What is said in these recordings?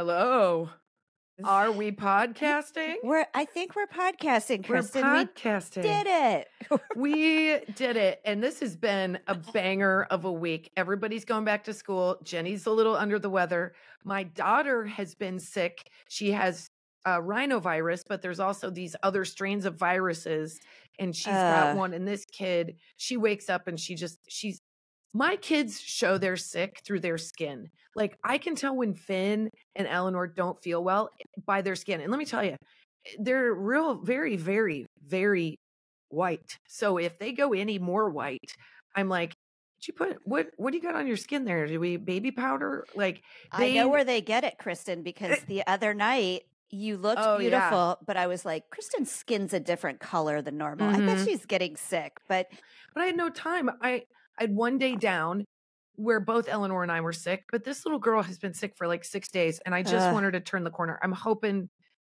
Hello. Are we podcasting? We're I think we're podcasting, We're Kristin. podcasting. we did it. we did it. And this has been a banger of a week. Everybody's going back to school. Jenny's a little under the weather. My daughter has been sick. She has uh, rhinovirus, but there's also these other strains of viruses. And she's got Uh. one. And this kid, she wakes up and she just, she's, my kids show they're sick through their skin. Like I can tell when Finn and Eleanor don't feel well eh, by their skin. And let me tell you, eh, they're real, very, very, very white. So if they go any more white, I'm like, did you put what? What do you got on your skin there? Do we baby powder? Like I know where they get it, Kristin, eh because the other night you looked Oh, yeah. beautiful, but I was like, Kristin's skin's a different color than normal. I bet Mhm. she's getting sick, but but I had no time. I I had one day down where both Eleanor and I were sick, but this little girl has been sick for like six days, and I just Ugh. want her to turn the corner. I'm hoping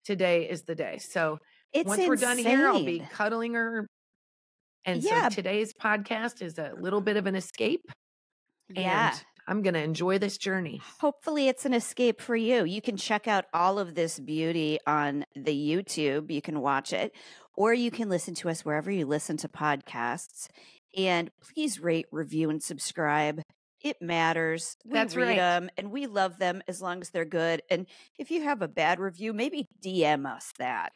today is the day. So it's once we're done here, I'll be cuddling her. And Yeah. so today's podcast is a little bit of an escape. Yeah. And I'm going to enjoy this journey. Hopefully, it's an escape for you. You can check out all of this beauty on the YouTube. You can watch it, or you can listen to us wherever you listen to podcasts. And please rate, review, and subscribe. It matters. We That's read right. them and we love them as long as they're good. And if you have a bad review, maybe DM us that.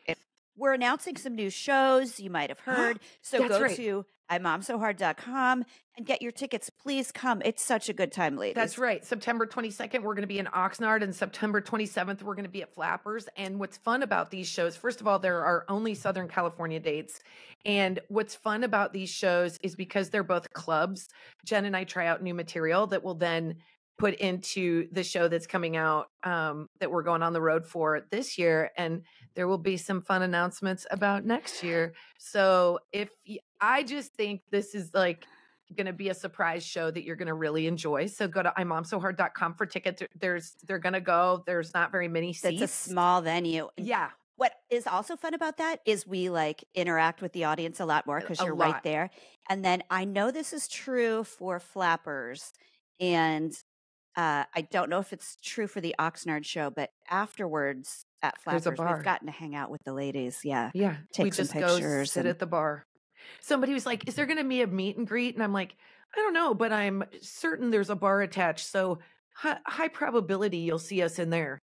We're announcing some new shows you might have heard. So That's go right. to imomsohard.com and get your tickets. Please come. It's such a good time, ladies. That's right. September 22nd, we're going to be in Oxnard, and September 27th, we're going to be at Flappers. And what's fun about these shows, first of all, there are only Southern California dates. And what's fun about these shows is because they're both clubs, Jen and I try out new material that will then put into the show that's coming out um, that we're going on the road for this year. And there will be some fun announcements about next year. So if y- I just think this is like, going to be a surprise show that you're going to really enjoy. So go to imomsohard.com for tickets. There's they're going to go. There's not very many seats. It's a small venue. Yeah. What is also fun about that is we like interact with the audience a lot more because you're lot. right there. And then I know this is true for flappers, and uh, I don't know if it's true for the Oxnard show, but afterwards at flappers, we've gotten to hang out with the ladies. Yeah, Yeah. we Take some just go pictures sit and- at the bar. Somebody was like, "Is there going to be a meet and greet?" And I'm like, "I don't know, but I'm certain there's a bar attached. So hi- high probability you'll see us in there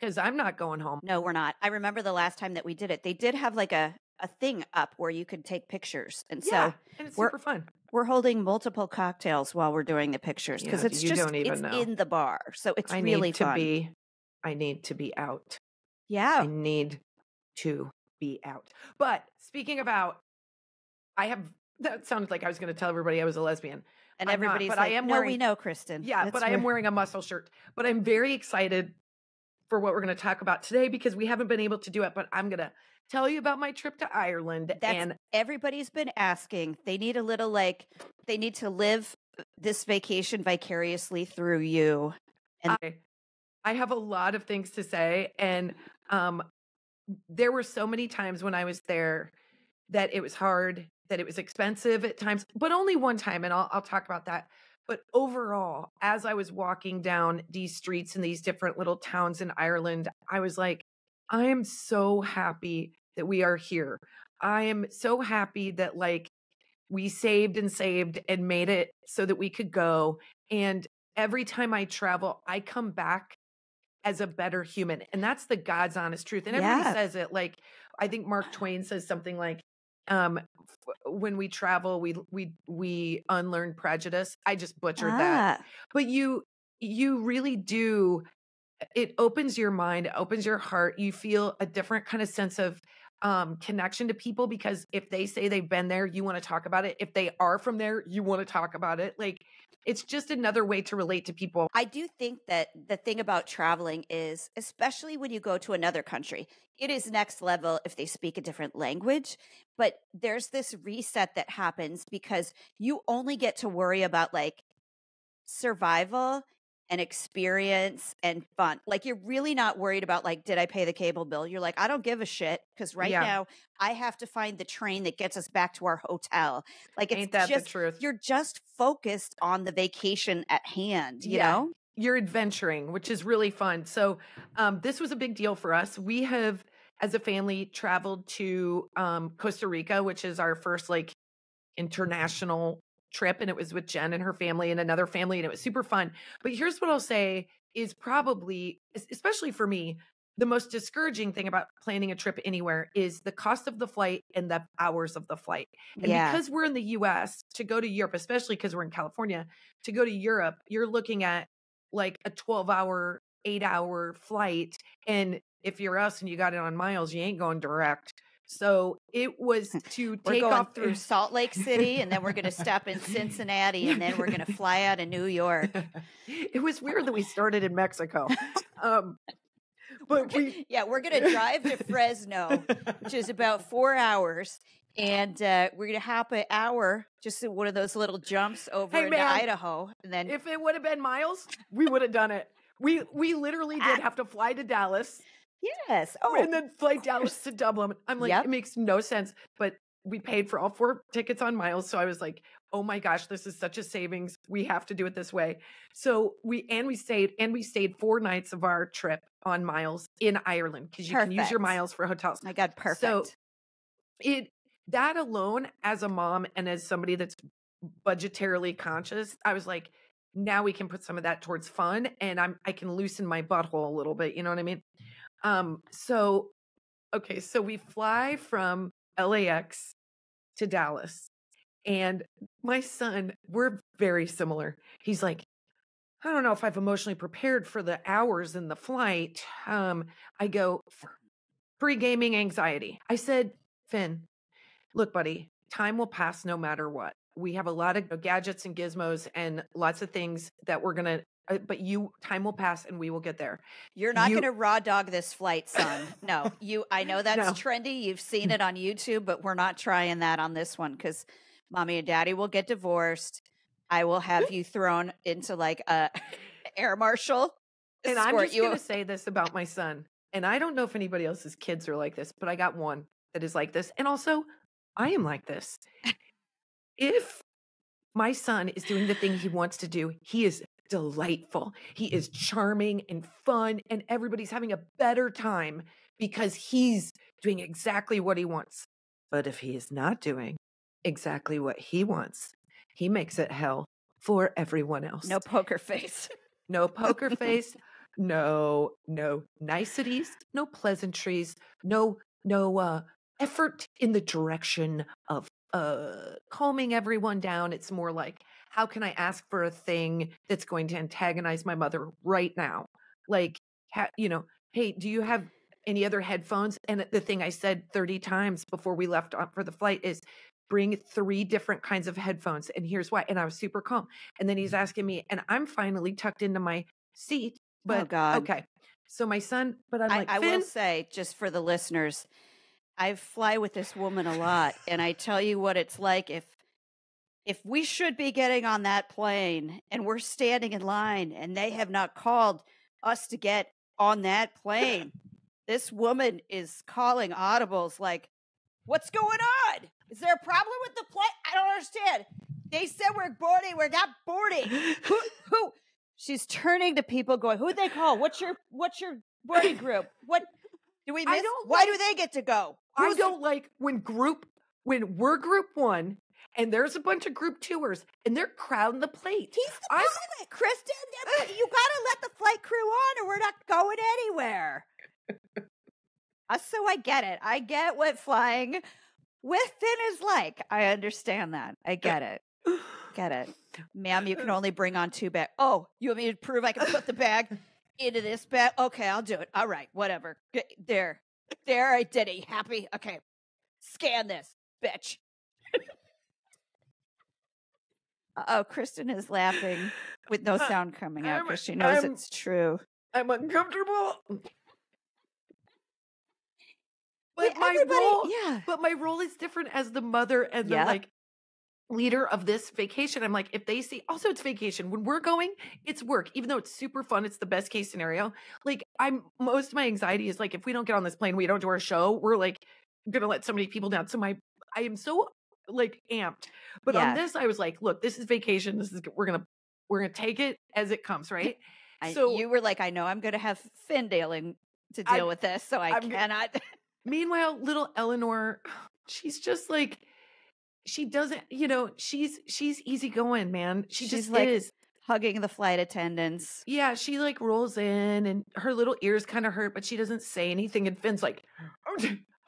because I'm not going home." no, we're not. I remember the last time that we did it. They did have like a a thing up where you could take pictures, and yeah, so and it's we're- super fun. we're holding multiple cocktails while we're doing the pictures because Yeah, it's you just don't even it's know. in the bar, so it's I really need to fun. be. I need to be out. yeah, I need to be out. But speaking about I have that sounded like I was going to tell everybody I was a lesbian. and I'm not, everybody's but I am "No, we know, Kristin." Yeah, That's but I am wearing a muscle shirt. But I'm very excited for what we're going to talk about today because we haven't been able to do it. But I'm going to tell you about my trip to Ireland. That's and everybody's been asking. They need a little like they need to live this vacation vicariously through you. and- I, I have a lot of things to say. And um, there were so many times when I was there that it was hard, that it was expensive at times, but only one time. And I'll, I'll talk about that. But overall, as I was walking down these streets in these different little towns in Ireland, I was like, I am so happy that we are here. I am so happy that like we saved and saved and made it so that we could go. And every time I travel, I come back as a better human. And that's the God's honest truth. And everybody Yeah. says it like I think Mark Twain says something like um f- when we travel we we we unlearn prejudice. I just butchered that. Ah, But you you really do it opens your mind, it opens your heart. You feel a different kind of sense of um, connection to people because if they say they've been there, you want to talk about it. If they are from there, you want to talk about it. Like it's just another way to relate to people. I do think that the thing about traveling is, especially when you go to another country, it is next level if they speak a different language. But there's this reset that happens because you only get to worry about like survival and experience and fun. Like you're really not worried about like, did I pay the cable bill? You're like, I don't give a shit because right Yeah. now I have to find the train that gets us back to our hotel. Like it's Ain't that just the truth? you're just focused on the vacation at hand. You Yeah. know, you're adventuring, which is really fun. So um, this was a big deal for us. We have, as a family, traveled to um, Costa Rica, which is our first like international trip, and it was with Jen and her family and another family, and it was super fun. But here's what I'll say is probably, especially for me, the most discouraging thing about planning a trip anywhere is the cost of the flight and the hours of the flight. And Yeah. because we're in the US to go to Europe, especially because we're in California, to go to Europe, you're looking at like a 12 hour, eight hour flight. And if you're us and you got it on miles, you ain't going direct. So it was to take off through Salt Lake City, and then we're going to stop in Cincinnati, and then we're going to fly out of New York. it was weird that we started in Mexico. Um, but we, Yeah, we're going to drive to Fresno, which is about four hours, and uh, we're going to hop an hour, just one of those little jumps over Hey, into man, Idaho, and then if it would have been miles, we would have done it. We we literally did have to fly to Dallas yes, oh, and then fly Dallas to Dublin. I'm like, Yep. it makes no sense. But we paid for all four tickets on miles. So I was like, oh my gosh, this is such a savings. We have to do it this way. So we and we stayed and we stayed four nights of our trip on miles in Ireland because you can use your miles for hotels. my God, perfect. So it that alone as a mom and as somebody that's budgetarily conscious, I was like, now we can put some of that towards fun and I'm I can loosen my butthole a little bit, you know what I mean? Um so okay, so we fly from LAX to Dallas. And my son, we're very similar. He's like, I don't know if I've emotionally prepared for the hours in the flight. Um, I go, pre gaming anxiety. I said, Finn, look, buddy, time will pass no matter what. We have a lot of gadgets and gizmos and lots of things that we're going to, uh, but you, time will pass and we will get there. You're not You- going to raw dog this flight, son. No, you. I know that's No. trendy. You've seen it on YouTube, but we're not trying that on this one because mommy and daddy will get divorced. I will have you thrown into like a air marshal. And I'm just going to say this about my son. And I don't know if anybody else's kids are like this, but I got one that is like this. And also, I am like this. if my son is doing the thing he wants to do, he is delightful. He is charming and fun, and everybody's having a better time because he's doing exactly what he wants. But if he is not doing exactly what he wants, he makes it hell for everyone else. no poker face. No poker face, no no niceties, no pleasantries, no no uh effort in the direction of uh calming everyone down. It's more like how can I ask for a thing that's going to antagonize my mother right now? Like ha- you know, hey, do you have any other headphones? And the thing I said 30 times before we left on- for the flight is bring three different kinds of headphones and here's why and I was super calm. And then he's mm-hmm. asking me and I'm finally tucked into my seat. Oh but God. okay. So my son, but I'm I, like, I will say, just for the listeners, I fly with this woman a lot, and I tell you what it's like if if we should be getting on that plane and we're standing in line and they have not called us to get on that plane. this woman is calling audibles like, "What's going on? Is there a problem with the plane? I don't understand. They said we're boarding. We're not boarding. Who? Who?" She's turning to people, going, "Who'd they call? What's your What's your boarding group? What do we miss? Why like- do they get to go? I don't like when group when we're group one and there's a bunch of group tours and they're crowding the plate. He's the pilot, Kristin. You got to let the flight crew on, or we're not going anywhere. Uh, so I get it. I get what flying with Finn is like. I understand that. I get it. Get it, ma'am. You can only bring on two bags. Oh, you want me to prove I can put the bag into this bag? Okay, I'll do it. All right, whatever. There, there. I did it. You happy? Okay, scan this, bitch. Uh, oh, Kristin is laughing with no sound coming out because she knows I'm- it's true. I'm uncomfortable. But Wait, my role, yeah. but my role is different as the mother and the Yeah. like leader of this vacation. I'm like, if they see, also it's vacation. When we're going, it's work. Even though it's super fun, it's the best case scenario. Like I'm most of my anxiety is like, if we don't get on this plane, we don't do our show. We're like gonna let so many people down. So my, I am so like amped. But Yeah. on this, I was like, look, this is vacation. This is we're gonna we're gonna take it as it comes, right? I, So- you were like, I know I'm going to have Finn dealing to deal I'm- with this, so I I'm cannot. Meanwhile, little Eleanor, she's just like she doesn't, you know, she's she's easygoing, man. She She's just like- is. hugging the flight attendants. Yeah, she like rolls in and her little ears kind of hurt, but she doesn't say anything. And Finn's like, "Oh,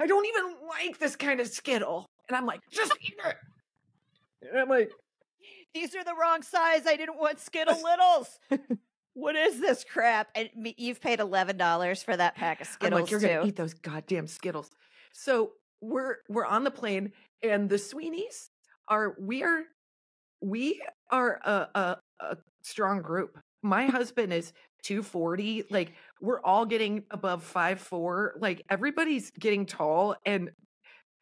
I don't even like this kind of Skittle. And I'm like, just eat it. And I'm like, These are the wrong size. I didn't want Skittle Littles. what is this crap? And me- you've paid eleven dollars for that pack of I'm Skittles like, you're too. gonna eat those goddamn Skittles. So we're we're on the plane, and the Sweeneys are we are we are a a, a strong group. My husband is 240. Like we're all getting above five four. Like everybody's getting tall, and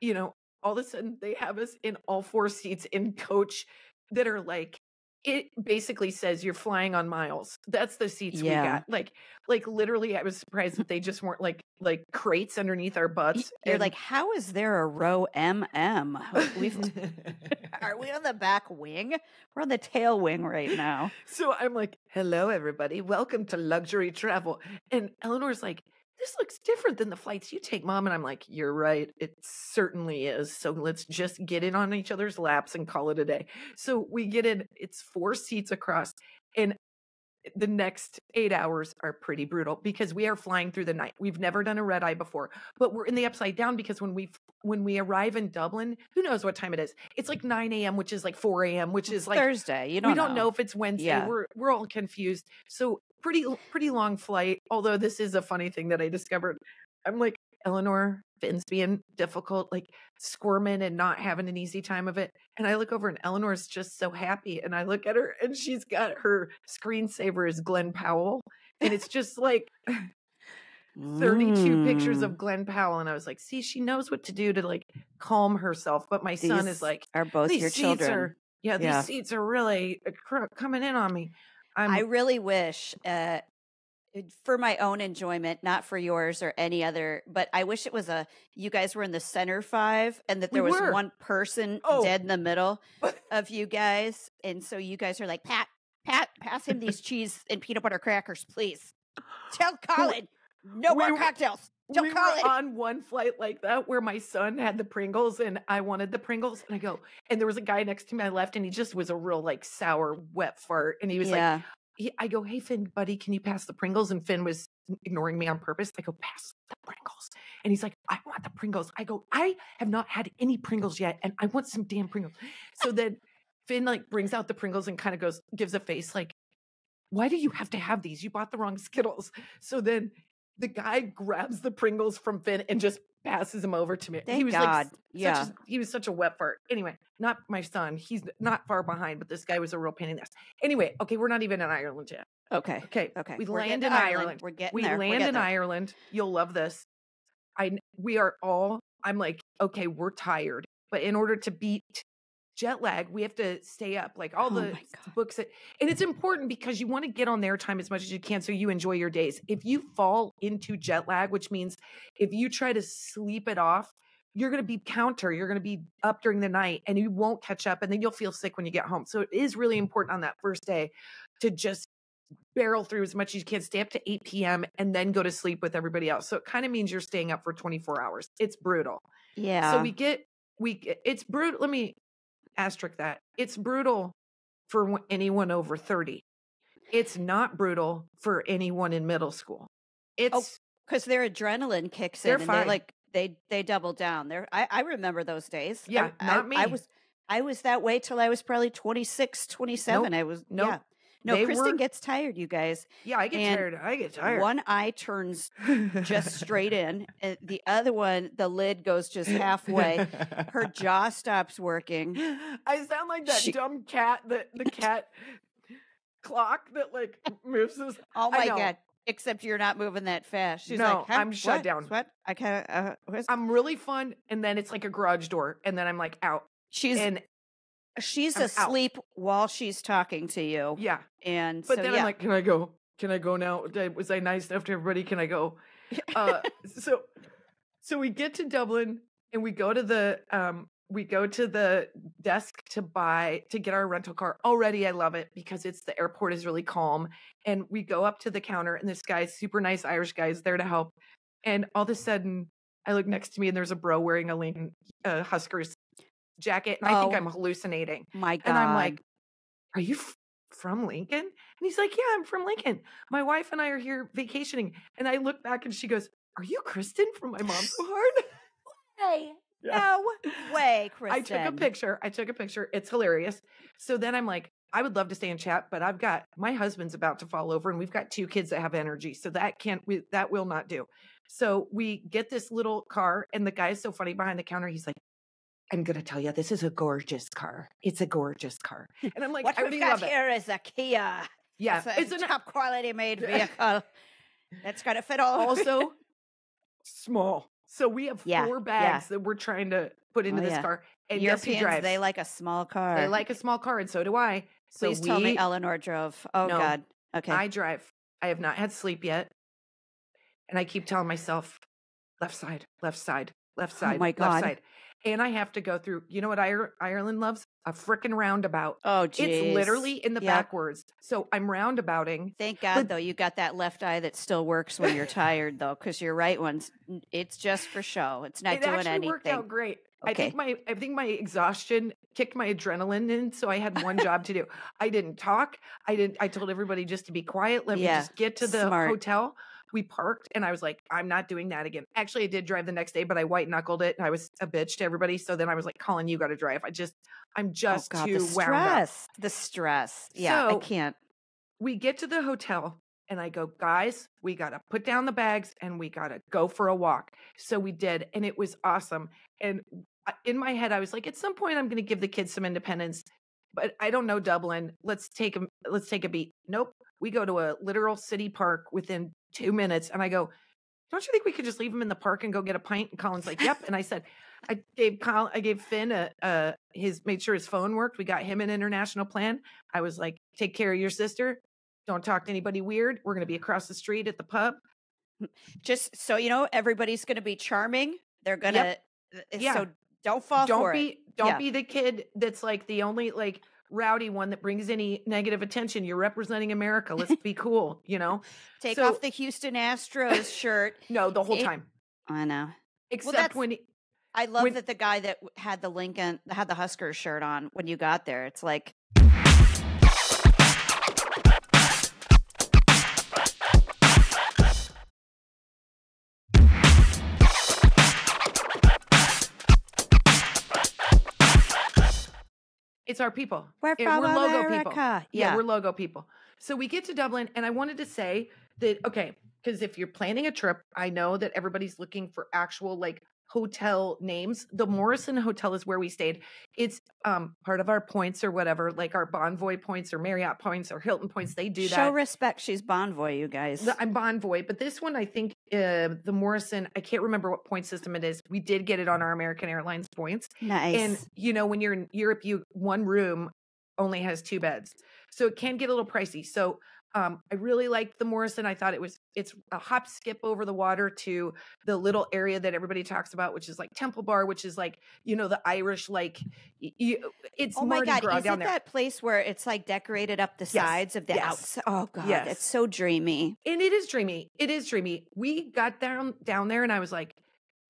you know, all of a sudden they have us in all four seats in coach that are like it basically says you're flying on miles. That's the seats we got. Like like literally I was surprised that they just weren't like like crates underneath our butts. You're and- like, how is there a row MM? We've are we on the back wing? We're on the tail wing right now. so I'm like, hello everybody, welcome to luxury travel. And Eleanor's like, this looks different than the flights you take, mom. And I'm like, you're right. It certainly is. So let's just get in on each other's laps and call it a day. So we get in, it's four seats across. And the next eight hours are pretty brutal because we are flying through the night. We've never done a red eye before, but we're in the upside down because when we when we arrive in Dublin, who knows what time it is? It's like 9 a.m., which is like 4 a.m., which is like Thursday. You don't we don't know. if it's Wednesday. Yeah. We're we're all confused. So pretty pretty long flight. Although this is a funny thing that I discovered. I'm like Eleanor Finn's being difficult, like squirming and not having an easy time of it. And I look over and Eleanor's just so happy. And I look at her and she's got her screensaver is Glen Powell. And it's just like 32 pictures Mm. of Glen Powell. And I was like, see, she knows what to do to like calm herself. But my son is like, are both these your children. are yeah, these Yeah. seats are really uh, coming in on me. I'm I really wish, uh, for my own enjoyment, not for yours or any other, but I wish it was a you guys were in the center five and that We there was were. one person Oh. dead in the middle of you guys. And so you guys are like, Pat, Pat, pass him these cheese and peanut butter crackers, please. Tell Colin, no we more were- cocktails. Tell we were Colin. on one flight like that where my son had the Pringles and I wanted the Pringles and I go and there was a guy next to my left and he just was a real like sour wet fart and he was like yeah. I go hey Finn buddy can you pass the Pringles? And Finn was ignoring me on purpose. I go pass the Pringles. And he's like I want the Pringles. I go I have not had any Pringles yet and I want some damn Pringles. So then Finn like brings out the Pringles and kind of goes gives a face like why do you have to have these? You bought the wrong Skittles. So then the guy grabs the Pringles from Finn and just passes him over to me. Thank he was God. like, Yeah. such a, he was such a wet fart. Anyway, not my son. He's not far behind, but this guy was a real pain in the ass. Anyway, okay, we're not even in Ireland yet. Okay. Okay, Okay. we We're land in Ireland. We're getting We there. Land getting in there. Ireland. You'll love this. I we are all. I'm like, okay, we're tired, but in order to beat jet lag, we have to stay up. Like all Oh the books, that, and it's important because you want to get on their time as much as you can, so you enjoy your days. If you fall into jet lag, which means if you try to sleep it off. You're going to be counter. You're going to be up during the night and you won't catch up. And then you'll feel sick when you get home. So it is really important on that first day to just barrel through as much as you can, stay up to 8 p.m. and then go to sleep with everybody else. So it kind of means you're staying up for 24 hours. It's brutal. Yeah. So we get we it's brutal. Let me asterisk that. It's brutal for anyone over 30. It's not brutal for anyone in middle school. Oh, it's because their adrenaline kicks in and fine. they like they they double down. They're I, I remember those days. Yeah, I, not I me. was I was that way till I was probably 26, 27. I was Nope. yeah. No, They Kristin were- gets tired, you guys. yeah, I get and tired. I get tired. One eye turns just straight in, and the other one, the lid goes just halfway. Her jaw stops working. I sound like that She- dumb cat, that the cat clock that like moves this. Oh my god! Except you're not moving that fast. She's No, like, "Huh? I'm shut What? down. What? I can't. Uh, I'm really fun, and then it's like a garage door, and then I'm like out. she's And she's I'm out. asleep while she's talking to you, yeah, and but so then yeah. I'm like, can I go? Can I go now? Was I nice enough to everybody? Can I go? Uh, so, so we get to Dublin, and we go to the um, we go to the desk to buy to get our rental car. Already I love it because it's the airport is really calm. And we go up to the counter and this guy's super nice Irish guy is there to help. And all of a sudden I look next to me and there's a bro wearing a Lincoln uh, Huskers jacket. And I think Oh. I'm hallucinating. My God. And I'm like, Are you from Lincoln? And he's like, Yeah, I'm from Lincoln. My wife and I are here vacationing. And I look back and she goes, Are you Kristin from My Mom's So Hard? hey, Yeah. no way, Kristin. I took a picture. I took a picture. It's hilarious. So then I'm like, I would love to stay in chat, but I've got my husband's about to fall over and we've got two kids that have energy. So that can't we that will not do. So we get this little car and the guy's so funny behind the counter. He's like, I'm gonna tell you, this is a gorgeous car. It's a gorgeous car. Hmm. And I'm like, what I we've already got love it. here is a Kia. Yeah. it's It's a an top quality made vehicle. That's got to fit all. also small. So we have Yeah, four yeah. bags that we're trying to put into Oh, this yeah. car. And Europeans, drives? they like a small car. They like a small car, and so do I. So Please tell me Eleanor drove. Oh No. God. Okay. I drive. I have not had sleep yet. And I keep telling myself, left side, left side, left oh side, Oh my left God. side. And I have to go through, you know what Ire- Ireland loves? A frickin' roundabout. oh geez. It's literally in the Yep. backwards. So I'm roundabouting. Thank God, but- though, you got that left eye that still works when you're tired, though, because your right one's it's just for show. It's not it doing actually anything. worked out great. I think Okay. my I think my exhaustion kicked my adrenaline in, so I had one job to do. I didn't talk. I didn't. I told everybody just to be quiet. Let me just get to the smart. hotel. We parked, and I was like, I'm not doing that again. Actually, I did drive the next day, but I white knuckled it, and I was a bitch to everybody. So then I was like, Colin, you got to drive. I just, I'm oh just oh God, too the wound up. stress. The stress. Yeah, I can't. We get to the hotel, and I go, guys, we got to put down the bags, and we got to go for a walk. So we did, and it was awesome. And in my head, I was like, at some point, I'm going to give the kids some independence. But I don't know Dublin. Let's take a let's take a beat. Nope. We go to a literal city park within two minutes, and I go, "Don't you think we could just leave him in the park and go get a pint?" And Colin's like, "Yep." And I said, "I gave Colin, I gave Finn a, a his made sure his phone worked. We got him an international plan. I was like, take care of your sister. Don't talk to anybody weird. We're going to be across the street at the pub. Just so you know, everybody's going to be charming. They're going to. Eh, yeah. So don't fall don't for be it. don't Yeah. be the kid that's like the only like rowdy one that brings any negative attention. You're representing America. Let's be cool, you know? Take so- off the Houston Astros shirt. No, the whole It- time. I know. Except that's- when he, I love When- that the guy that had the Lincoln had the Huskers shirt on when you got there. It's like it's our people. we're from we're logo people. Yeah, Yeah, we're logo people. So we get to Dublin, and I wanted to say that okay, because if you're planning a trip, I know that everybody's looking for actual like hotel names. The Morrison Hotel is where we stayed. It's um part of our points or whatever, like our Bonvoy points or Marriott points or Hilton points. They do Show that. respect. She's Bonvoy, you guys. I'm Bonvoy, but this one I think uh, the Morrison. I can't remember what point system it is. We did get it on our American Airlines points. nice. And you know, when you're in Europe, you one room only has two beds, so it can get a little pricey. So um, I really liked the Morrison. I thought it was it's a hop skip over the water to the little area that everybody talks about, which is like Temple Bar, which is like you know the Irish like you, it's oh my Mardi God, Gras is down it there. that place where it's like decorated up the Yes, sides of the yes, outside? Oh God, yes. it's so dreamy. and it is dreamy. It is dreamy. We got down down there, and I was like,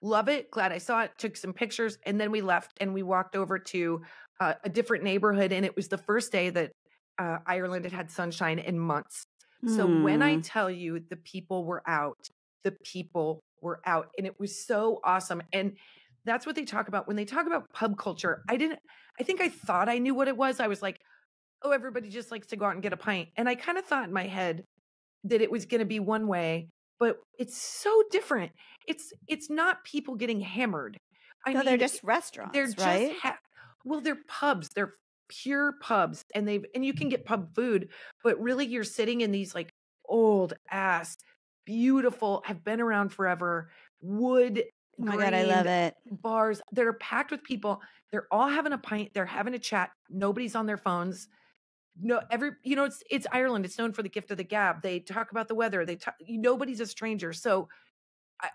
love it. Glad I saw it. Took some pictures, and then we left, and we walked over to uh, a different neighborhood, and it was the first day that uh, Ireland had had sunshine in months. So when I Hmm. tell you the people were out, the people were out, and it was so awesome. And that's what they talk about when they talk about pub culture. I didn't. I think I thought I knew what it was. I was like, oh, everybody just likes to go out and get a pint, and I kind of thought in my head that it was going to be one way, but it's so different. It's it's not people getting hammered. I no, mean, they're just restaurants, they're just right? ha- well, they're pubs. They're pure pubs, and they've and you can get pub food, but really you're sitting in these like old ass, beautiful, have been around forever wood. oh my God, I love it. Bars that are packed with people. They're all having a pint. They're having a chat. Nobody's on their phones. No, every you know it's it's Ireland. It's known for the gift of the gab. They talk about the weather. They talk. Nobody's a stranger. So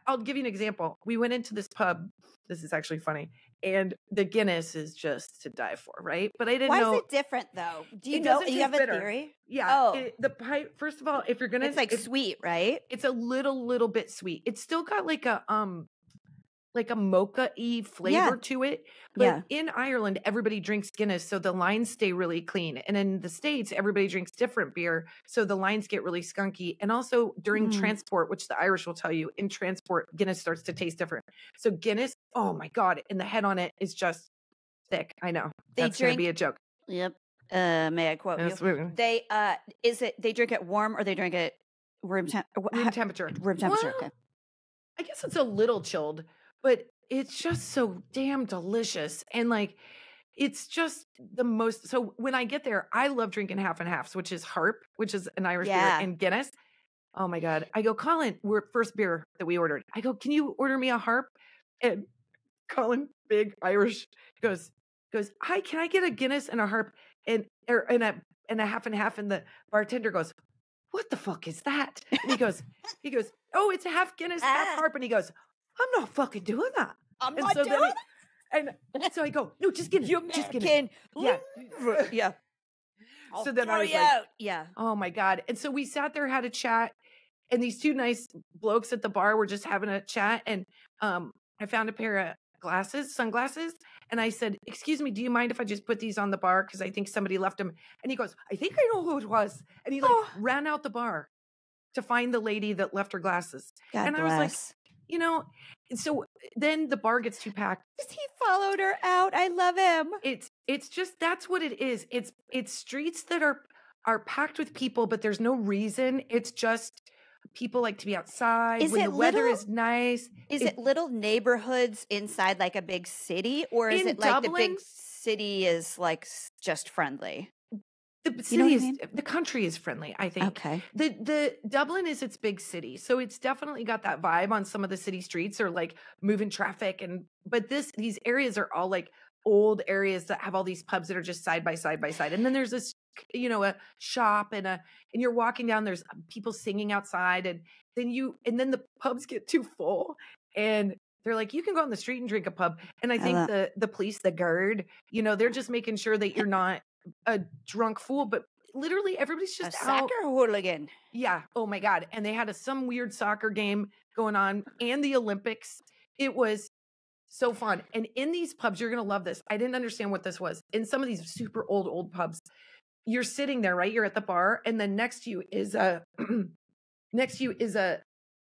I'll give you an example. We went into this pub. This is actually funny, and the Guinness is just to die for, right? But I didn't Why know. is it different though? Do you know? You have a bitter. theory? yeah, Oh. it- the pipe. First of all, if you're gonna, It's like if- sweet, right? it's a little little bit sweet. It's still got like a um like a mocha y flavor to it. But Yeah. in Ireland, everybody drinks Guinness, so the lines stay really clean. And in the States, everybody drinks different beer, so the lines get really skunky. And also during Mm. transport, which the Irish will tell you, in transport, Guinness starts to taste different. So Guinness, oh my God, and the head on it is just thick. I know. They That's gonna be a joke. Yep. Uh, may I quote you? They uh, is it? They drink it warm or they drink it room temp? room temperature. room temperature. Well, okay. I guess it's a little chilled, but it's just so damn delicious. And like, it's just the most. So when I get there, I love drinking half and halves, which is Harp, which is an Irish Yeah. beer, and Guinness. Oh my God. I go, Colin, we're first beer that we ordered. I go, can you order me a Harp? And Colin, big Irish, goes, goes, hi, can I get a Guinness and a Harp and, or, and a, and a half and half? And the bartender goes, what the fuck is that? And he goes, he goes, oh, it's a half Guinness, half. Harp. And he goes, I'm not fucking doing that. I'm And not so doing he- and so I go, no, just Guinness, you just Guinness. American. Yeah. yeah. I'll So then I was you like- out. yeah. Oh my God. And so we sat there, had a chat, and these two nice blokes at the bar were just having a chat. And um, I found a pair of glasses, sunglasses. And I said, Excuse me, do you mind if I just put these on the bar? Because I think somebody left them. And he goes, I think I know who it was. And he like Oh. ran out the bar to find the lady that left her glasses. God And I was like, You know, so then the bar gets too packed. he followed her out. I love him. it's it's just that's what it is it's it's streets that are are packed with people but there's no reason it's just people like to be outside Is when it the weather little- is nice Is It- it little neighborhoods inside like a big city, or is it like the big city is like just friendly? The You city know what I mean? the country is friendly i think Okay. the the dublin is its big city so it's definitely got that vibe on some of the city streets or like moving traffic and but this these areas are all like old areas that have all these pubs that are just side by side by side and then there's this you know a shop and a and you're walking down there's uh, people singing outside and then you and then the pubs get too full and they're like you can go on the street and drink a pub and i I think love- the the police the guard you know they're just making sure that you're not a drunk fool but literally everybody's A just out soccer hooligan. yeah. Oh my God. And they had a some weird soccer game going on and the Olympics. It was so fun. And in these pubs, you're going to love this. I didn't understand what this was. In some of these super old, old pubs, you're sitting there, right? You're at the bar, and then next to you is a, next to you is a,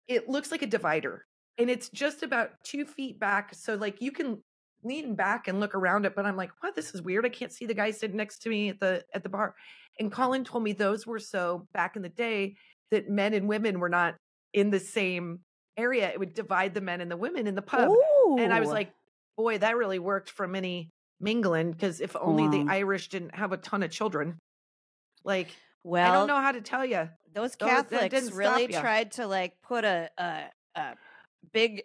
it looks like a divider. And it's just about two feet back. So, like, you can lean back and look around it. But I'm like, what? This is weird. I can't see the guy sitting next to me at the, at the bar. And Colin told me those were so back in the day that men and women were not in the same area. It would divide the men and the women in the pub. And I was like, boy, that really worked for many mingling because if only the Irish didn't have a ton of children. Like, well, I don't know how to tell you. those Those- Catholics didn't really tried to like put a a, a big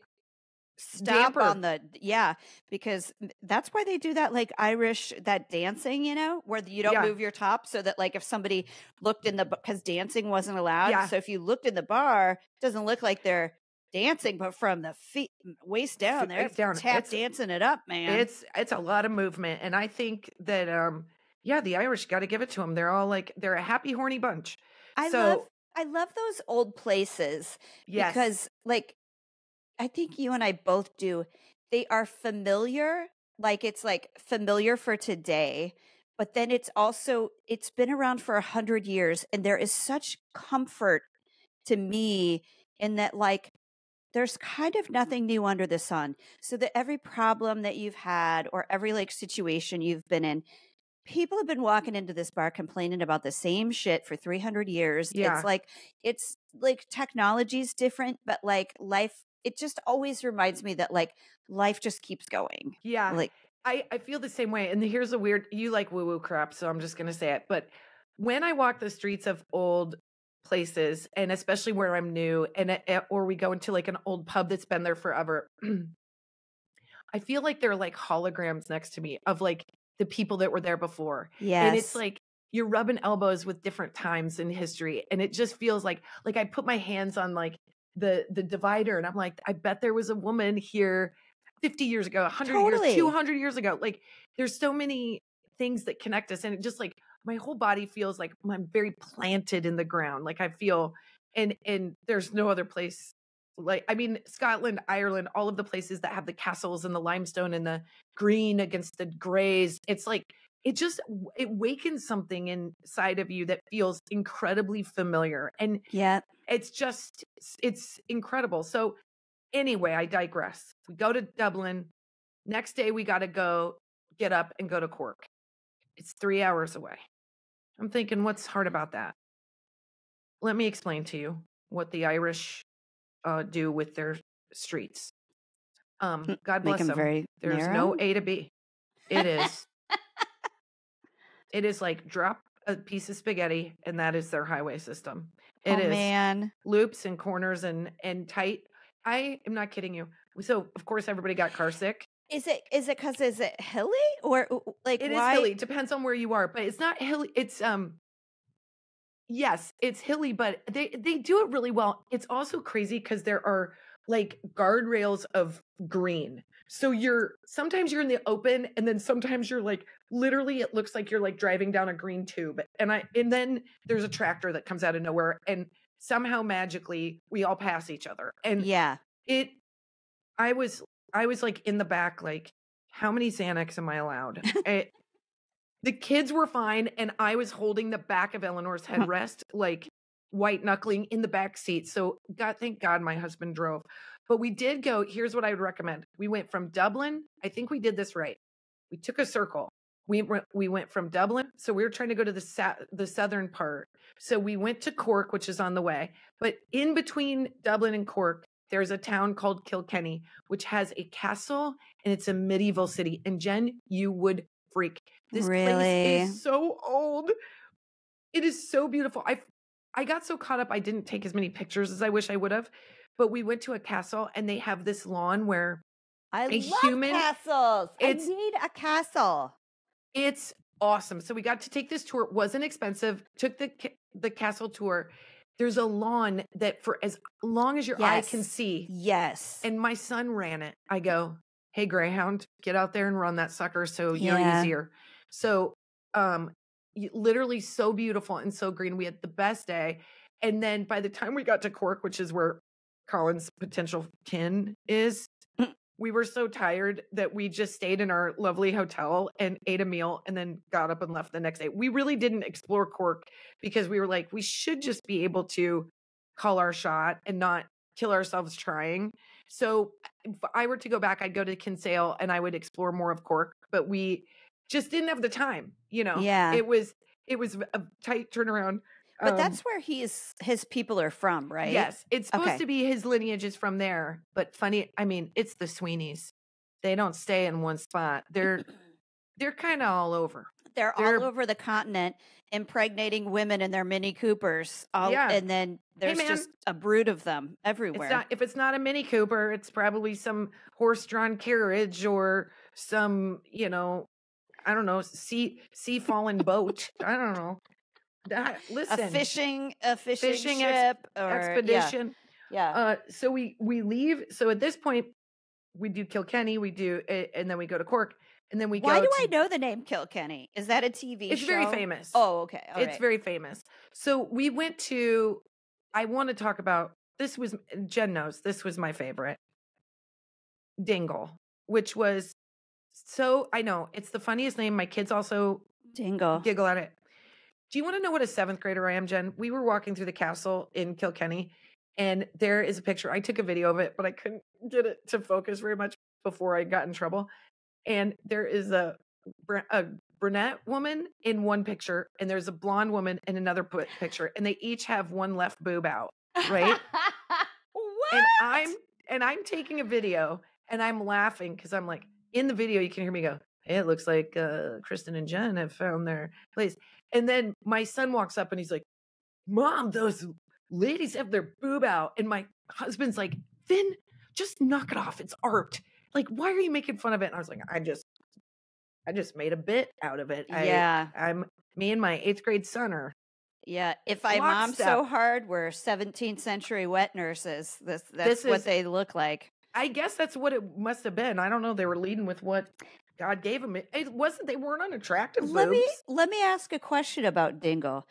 stop Damper. on the yeah because that's why they do that like Irish that dancing you know where you don't Yeah. move your top so that like if somebody looked in the because dancing wasn't allowed Yeah. so if you looked in the bar it doesn't look like they're dancing but from the feet waist down they're down. tap It's- dancing it up man It's it's a lot of movement, and I think that um yeah, the Irish got to give it to them. They're all like they're a happy horny bunch. I so love I love those old places yes, because like I think you and I both do. They are familiar, like it's like familiar for today, but then it's also it's been around for a hundred years, and there is such comfort to me in that like there's kind of nothing new under the sun. So that every problem that you've had or every like situation you've been in, people have been walking into this bar complaining about the same shit for 300 years. Yeah. It's like it's like technology's different, but like life it just always reminds me that like life just keeps going. yeah. Like I, I feel the same way. And here's a weird you like woo woo crap, so I'm just gonna say it. But when I walk the streets of old places, and especially where I'm new, and or we go into like an old pub that's been there forever, I feel like they're like holograms next to me of like the people that were there before. Yeah. And it's like you're rubbing elbows with different times in history. And it just feels like like I put my hands on like the the divider and I'm like I bet there was a woman here 50 years ago, 100 Totally. years, 200 years ago. Like there's so many things that connect us and it just like my whole body feels like I'm very planted in the ground. Like I feel and and there's no other place like I mean Scotland, Ireland, all of the places that have the castles and the limestone and the green against the grays. It's like it just it wakens something inside of you that feels incredibly familiar and Yeah. it's just it's incredible. So anyway i digress. We go to dublin. Next day we got to go get up and go to cork. It's three hours away. I'm thinking what's hard about that? Let me explain to you what the irish uh, do with their streets. Um god bless them them. very there's narrow. no a to b. It is it is like drop a piece of spaghetti and that is their highway system It oh is man. loops and corners and and tight. I am not kidding you. So of course everybody got car sick. Is it is it because is it hilly or like It is why? hilly. Depends on where you are, but it's not hilly. It's um. Yes, it's hilly, but they they do it really well. It's also crazy because there are like guardrails of green. So you're sometimes you're in the open, and then sometimes you're like literally it looks like you're like driving down a green tube. And I and then there's a tractor that comes out of nowhere, and somehow magically we all pass each other. And Yeah. it i was i was like in the back like how many xanax am i allowed It- eh, the kids were fine and i was holding the back of eleanor's headrest like white knuckling in the back seat so god thank god my husband drove but we did go here's what i would recommend we went from dublin i think we did this right we took a circle we went we went from dublin so we were trying to go to the sa- the southern part so we went to cork which is on the way but in between dublin and cork there's a town called Kilkenny, which has a castle and it's a medieval city. And Jen, you would freak. This place is so old. It is so beautiful. I I got so caught up I didn't take as many pictures as I wish I would have. But we went to a castle and they have this lawn where I A love human- castles. it's- I need a castle. It's awesome. So we got to take this tour. It wasn't expensive. Took the the castle tour. There's a lawn that for as long as your eye can see, Yes. and my son ran it. I go, "Hey Greyhound, get out there and run that sucker so you're Yeah. easier." So, um literally so beautiful and so green. We had the best day. And then by the time we got to Cork, which is where Colin's potential kin is. We were so tired that we just stayed in our lovely hotel and ate a meal and then got up and left the next day. We really didn't explore Cork because we were like, we should just be able to call our shot and not kill ourselves trying. So if I were to go back, I'd go to Kinsale and I would explore more of Cork, but we just didn't have the time, you know. Yeah. It was it was a tight turnaround. But Um, that's where he's his people are from, right? Yes, it's supposed Okay. to be his lineage is from there, but funny, I mean, it's the Sweeneys. They don't stay in one spot. They're they're kind of all over. They're, They're- all over the continent impregnating women in their Mini Coopers. All, Yeah. And then there's man. just a brood of them everywhere. It's not if it's not a Mini Cooper, it's probably some horse-drawn carriage or some, you know, I don't know, sea sea fallen boat. I don't know. That, listen, a fishing a fishing, Fishing ex- ship or expedition. Yeah. Uh, so we we leave. So at this point, we do Kilkenny, we do, uh, and then we go to Cork, and then we go Why do to, I know the name Kilkenny? Is that a TV It's show? very famous. Oh, okay. All it's right. very famous. So we went to. I want to talk about this. Was Jen knows this was my favorite. Dingle, which was so I know it's the funniest name. My kids also Dingle. giggle at it. Do you want to know what a seventh grader I am, Jen? We were walking through the castle in Kilkenny, and there is a picture. I took a video of it, but I couldn't get it to focus very much before I got in trouble. And there is a a brunette woman in one picture, and there's a blonde woman in another pi- picture, and they each have one left boob out, right? what? and I'm and I'm taking a video, and I'm laughing because I'm like, in the video, you can hear me go, it looks like uh, Kristin and Jen have found their place. And then my son walks up and he's like, Mom, those ladies have their boob out. And my husband's like, Finn, just knock it off. It's art. Like, why are you making fun of it? And I was like, I just, I just made a bit out of it. Yeah. I'm me and my eighth grade son are Yeah, if I mom so hard, we're 17th century wet nurses. This that's This what is- they look like. I guess that's what it must have been. I don't know. They were leading with what God gave them. It, it wasn't. They weren't unattractive. Let me let me ask a question about Dingle.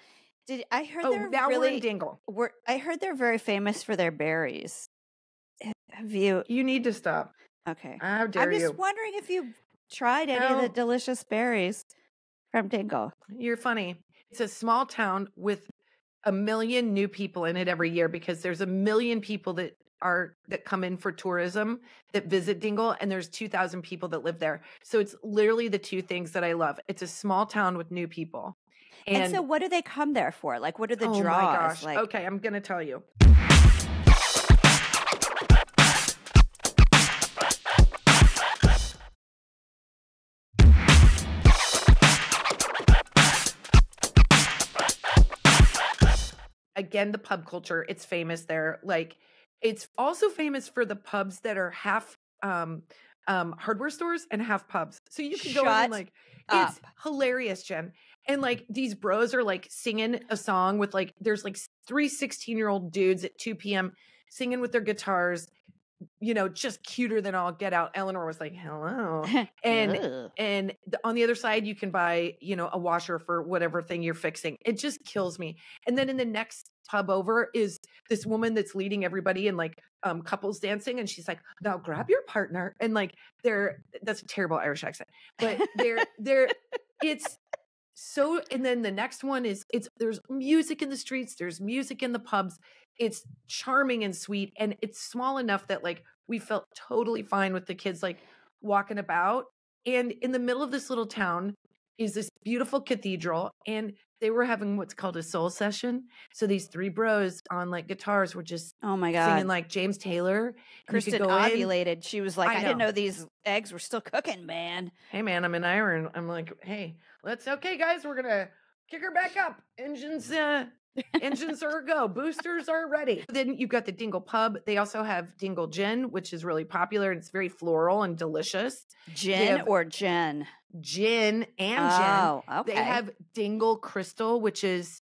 Did I heard Oh, they're now we're really in Dingle. we're- I heard they're very famous for their berries. Have you? You need to stop. Okay, How dare I'm just you? wondering if you've tried any of the delicious berries from Dingle. You're funny. It's a small town with a million new people in it every year because there's a million people that are that come in for tourism that visit Dingle and there's 2000 people that live there. So it's literally the two things that I love. It's a small town with new people. And, so, what do they come there for? Like, what are the oh draws? my gosh. Like, okay, I'm going to tell you. Again, the pub culture, it's famous there. Like it's also famous for the pubs that are half um um hardware stores and half pubs. So you can go in Shut and like it's up. hilarious, Jen. And like these bros are like singing a song with like there's like three 16 year old dudes at 2 p.m. singing with their guitars, you know, just cuter than all get out. Eleanor was like, hello. And and the, on the other side you can buy you know a washer for whatever thing you're fixing it just kills me and then in the next pub over is this woman that's leading everybody in like um couples dancing and she's like now grab your partner and like they're that's a terrible irish accent but they're they're it's so and then the next one is it's there's music in the streets there's music in the pubs it's charming and sweet and it's small enough that like we felt totally fine with the kids like walking about and in the middle of this little town is this beautiful cathedral and they were having what's called a soul session so these three bros on like guitars were just oh my god singing like james taylor Kristin go in- ovulated. She was like, I I, didn't know. know these eggs were still cooking, man. hey man i'm in iron i'm like hey let's okay guys we're gonna kick her back up engines uh engines are a go boosters are ready then you've got the dingle pub they also have dingle gin which is really popular and it's very floral and delicious gin or gin gin and gin Oh, okay. They have Dingle Crystal, which is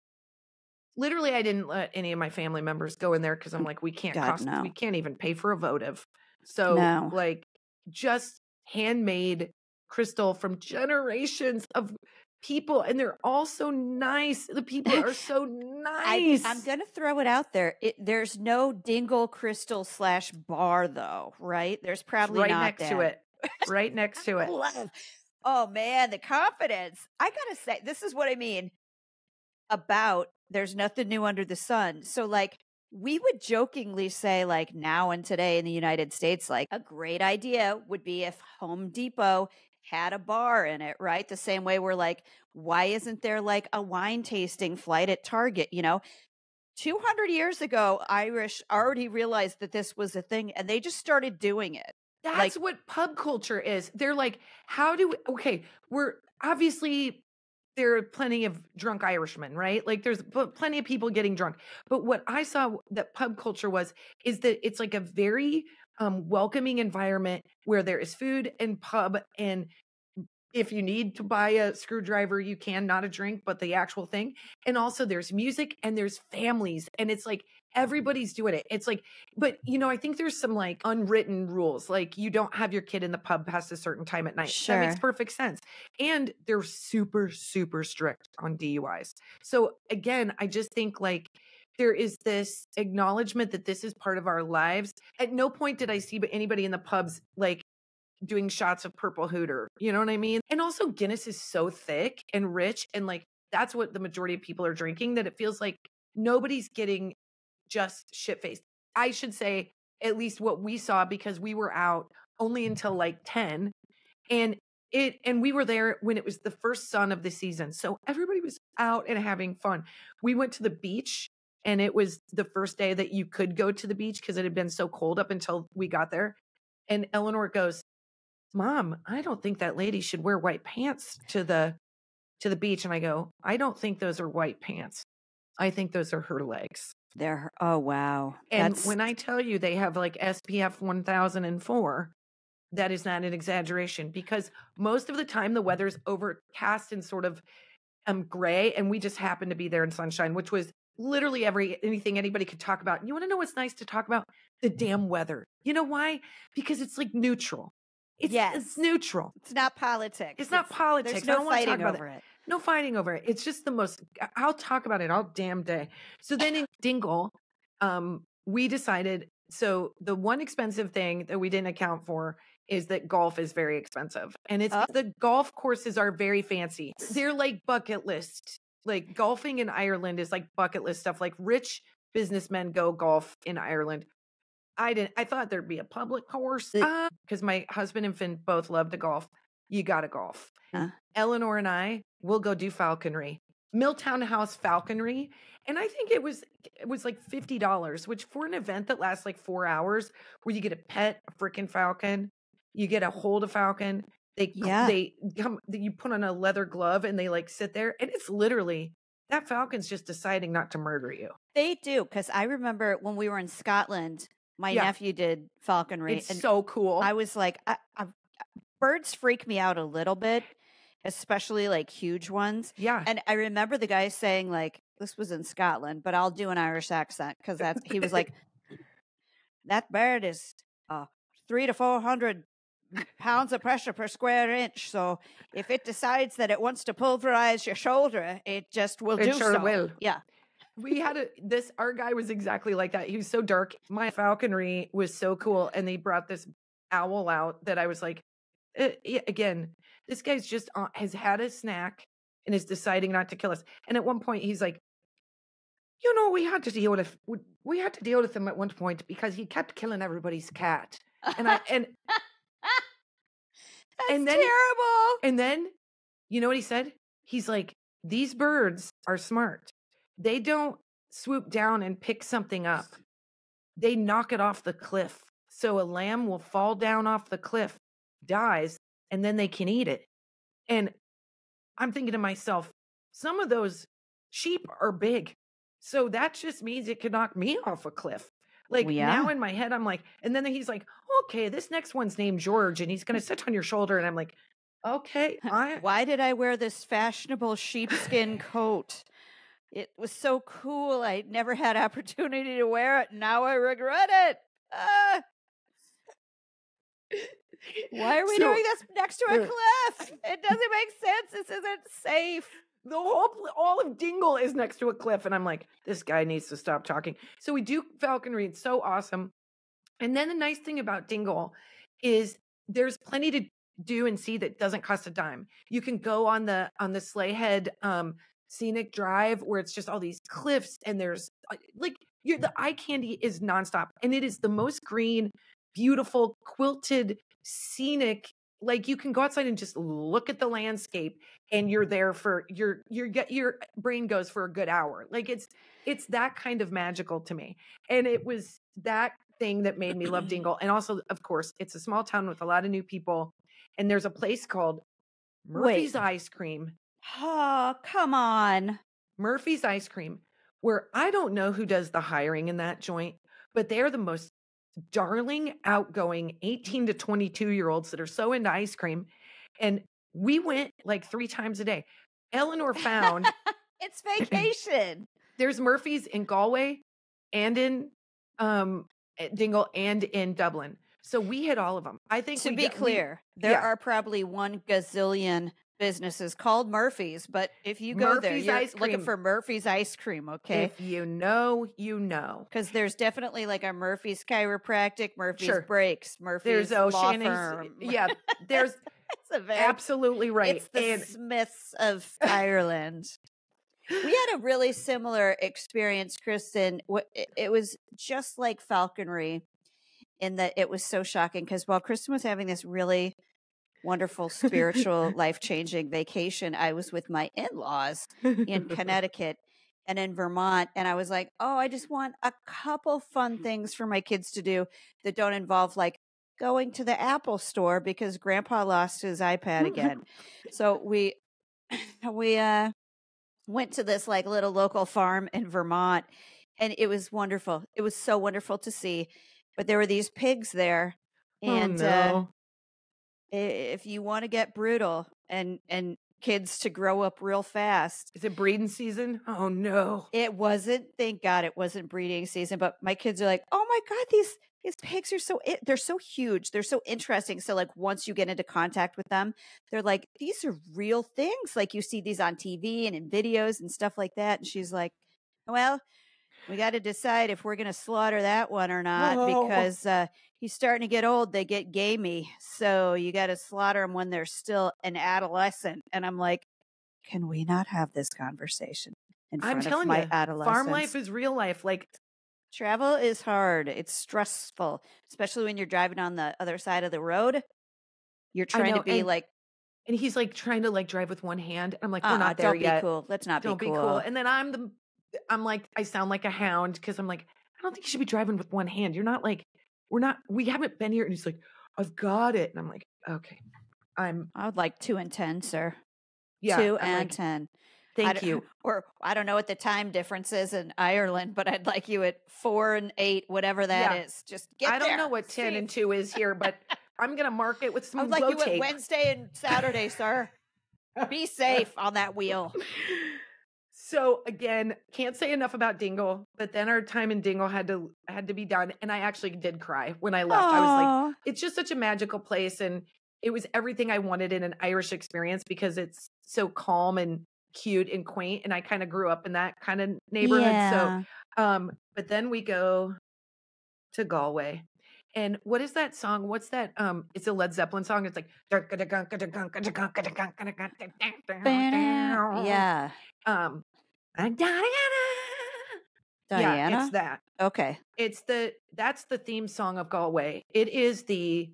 literally I didn't let any of my family members go in there because I'm like, we can't God, cost no. we can't even pay for a votive. So No. like just handmade crystal from generations of people and they're all so nice. The people are so nice. I'm gonna throw it out there. It, there's no Dingle Crystal slash bar though, right? There's probably right next to it. Right next to it. Love- Oh man, the confidence. I gotta say, this is what I mean about there's nothing new under the sun. So like we would jokingly say like now and today in the United States, like a great idea would be if Home Depot had a bar in it, right? The same way we're like, why isn't there like a wine tasting flight at Target? You know, 200 years ago, Irish already realized that this was a thing and they just started doing it. That's what pub culture is. They're like, how do we, okay, we're obviously there are plenty of drunk Irishmen, right? Like there's plenty of people getting drunk. But what I saw that pub culture was is that it's like a very um welcoming environment where there is food and pub and if you need to buy a screwdriver, you can, not a drink, but the actual thing. And also there's music and there's families and it's like everybody's doing it. It's like, but you know, I think there's some like unwritten rules, like you don't have your kid in the pub past a certain time at night. Sure. That makes perfect sense. And they're super, super strict on DUIs. So again, I just think like there is this acknowledgement that this is part of our lives. At no point did I see anybody in the pubs like doing shots of purple hooter. You know what I mean? And also Guinness is so thick and rich and like that's what the majority of people are drinking that it feels like nobody's getting just shit faced. I should say at least what we saw because we were out only until like 10 and it and we were there when it was the first sun of the season. So everybody was out and having fun. We went to the beach and it was the first day that you could go to the beach because it had been so cold up until we got there. And Eleanor goes, "Mom, I don't think that lady should wear white pants to the to the beach." And I go, "I don't think those are white pants. I think those are her legs." they're Oh wow. And That's when I tell you they have like SPF 1004, that is not an exaggeration because most of the time the weather's overcast and sort of um gray, and we just happened to be there in sunshine, which was literally every anything anybody could talk about. You want to know what's nice to talk about? The damn weather. You know why? Because it's like neutral. It's, Yes. it's neutral. It's not politics. It's not politics. There's no don't wanna talk fighting over it. No fighting over it. It's just the most. I'll talk about it all damn day. So then in Dingle, um, we decided. So the one expensive thing that we didn't account for is that golf is very expensive, and it's Oh. the golf courses are very fancy. They're like bucket list. Like golfing in Ireland is like bucket list stuff. Like rich businessmen go golf in Ireland. I didn't. I thought there'd be a public course Uh, because my husband and Finn both love to golf. You got to golf. Uh. Eleanor and I will go do falconry, Milltown House falconry, and I think it was it was like fifty dollars, which for an event that lasts like four hours, where you get a pet a freaking falcon, you get a hold a falcon. They Yeah. they come. You put on a leather glove and they like sit there, and it's literally that falcon's just deciding not to murder you. They do because I remember when we were in Scotland, my Yeah. nephew did falconry, It's and so cool. I was like, I, I, birds freak me out a little bit, especially like huge ones. yeah, And I remember the guy saying like, "This was in Scotland, but I'll do an Irish accent because that's." He was like, "That bird is uh, three to four hundred pounds of pressure per square inch. So if it decides that it wants to pulverize your shoulder, it just will It do sure so." will. Yeah. We had a this our guy was exactly like that he was so dark my falconry was so cool and they brought this owl out that i was like eh, yeah, again this guy's just uh, has had a snack and is deciding not to kill us. And at one point he's like you know we had to deal with we- we had to deal with him at one point because he kept killing everybody's cat. And i and That's and then- terrible. and then you know what he said? He's like these birds are smart they don't swoop down and pick something up. They knock it off the cliff. So a lamb will fall down off the cliff dies and then they can eat it. And i'm thinking to myself some of those sheep are big so that just means it could knock me off a cliff. Like Well, now in my head i'm like and then he's like okay this next one's named george and he's going to sit on your shoulder and i'm like okay i Why did I wear this fashionable sheepskin coat? It was so cool. I never had opportunity to wear it. Now I regret it. Ah, why are we So- doing this next to a Uh, cliff? It doesn't make sense. This isn't safe. the whole pl- all of Dingle is next to a cliff, and I'm like, this guy needs to stop talking. So we do falconry; it's so awesome. And then the nice thing about Dingle is there's plenty to do and see that doesn't cost a dime. You can go on the on the Slea Head um, scenic drive where it's just all these cliffs, and there's uh, like the eye candy is nonstop, and it is the most green, beautiful, quilted, scenic. Like you can go outside and just look at the landscape and you're there for your your get your brain goes for a good hour like it's it's that kind of magical to me and it was that thing that made me love dingle and also of course it's a small town with a lot of new people and there's a place called murphy's Wait. ice cream Oh, come on. murphy's ice cream where i don't know who does the hiring in that joint but they're the most darling outgoing 18 to 22 year olds that are so into ice cream and we went like three times a day eleanor found it's vacation. there's Murphy's in Galway and in um Dingle and in Dublin. So we hit all of them. I think to be got- we- clear, there yeah. are probably one gazillion businesses called Murphy's, but if you go there, Murphy's you're ice looking for Murphy's ice cream, okay? If you know, you know. Because there's definitely like a Murphy's chiropractic, Murphy's Sure. brakes, Murphy's There's law firm. Yeah, there's very absolutely right. It's the and Smiths of Ireland. we had a really similar experience, Kristin. It it was just like falconry in that it was so shocking because while Kristin was having this really wonderful, spiritual, life changing vacation, I was with my in laws in Connecticut and in Vermont. And I was like, oh, I just want a couple fun things for my kids to do that don't involve like going to the Apple store because grandpa lost his iPad again. so we, we, uh, went to this like little local farm in Vermont and it was wonderful. It was so wonderful to see. But there were these pigs there. Oh, And uh, no. i- if you want to get brutal and and kids to grow up real fast. Is it breeding season? Oh no. It wasn't, thank God it wasn't breeding season, but my kids are like, "Oh my god, these these pigs are so they're so huge. They're so interesting." So like once you get into contact with them, they're like, "These are real things. Like you see these on TV and in videos and stuff like that." And she's like, "Well, we got to decide if we're going to slaughter that one or not because uh, he's starting to get old. They get gamey. So you got to slaughter them when they're still an adolescent. And I'm like, can we not have this conversation in front I'm of telling my you, adolescents? farm life is real life. Like Travel is hard. It's stressful, especially when you're driving on the other side of the road. You're trying know, to be and like, and he's like trying to like drive with one hand. I'm like, we're uh not there don't yet. be cool. Let's not Don't be be cool. cool. And then I'm the I'm like, I sound like a hound because I'm like, I don't think you should be driving with one hand. You're not like, we're not, we haven't been here. And he's like, I've got it. And I'm like, okay. I'm I would like two and 10, sir. yeah. two I'm and like, 10. Thank you. Or I don't know what the time difference is in Ireland, but I'd like you at four and eight, whatever that Yeah. is. Just get I don't there. know what 10 See? and 2 is here, but I'm going to mark it with some I would like you at. Wednesday and Saturday, sir. Be safe on that wheel. So again, can't say enough about Dingle, but then our time in Dingle had to had to be done and I actually did cry when I left. I was like, it's just such a magical place and it was everything I wanted in an Irish experience because it's so calm and cute and quaint and I kind of grew up in that kind of neighborhood. Yeah. So um but then we go to Galway. And what is that song? What's that? Um, it's a Led Zeppelin song. It's like yeah. Um, Diana. Diana. Yeah, it's that. okay. It's the that's the theme song of Galway. It is the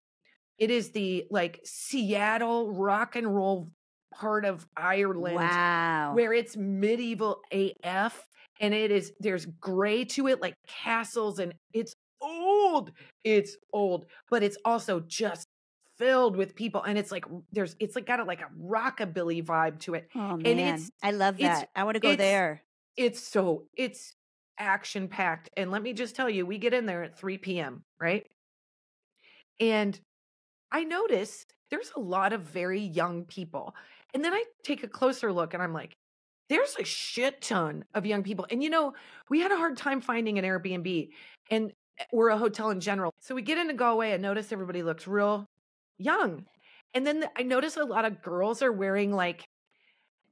it is the like Seattle rock and roll part of Ireland Wow. where it's medieval AF and it is there's gray to it like castles and it's old. It's old, but it's also just filled with people and it's like there's it's like got a like a rockabilly vibe to it. oh man, it's- I love that. I want to go there. It's so it's action packed. And let me just tell you, we get in there at 3 p.m., right? And I notice there's a lot of very young people. And then I take a closer look and I'm like, there's a shit ton of young people. And you know, we had a hard time finding an Airbnb and eh, we're a hotel in general. So we get into Galway and notice everybody looks real young. And then I notice a lot of girls are wearing like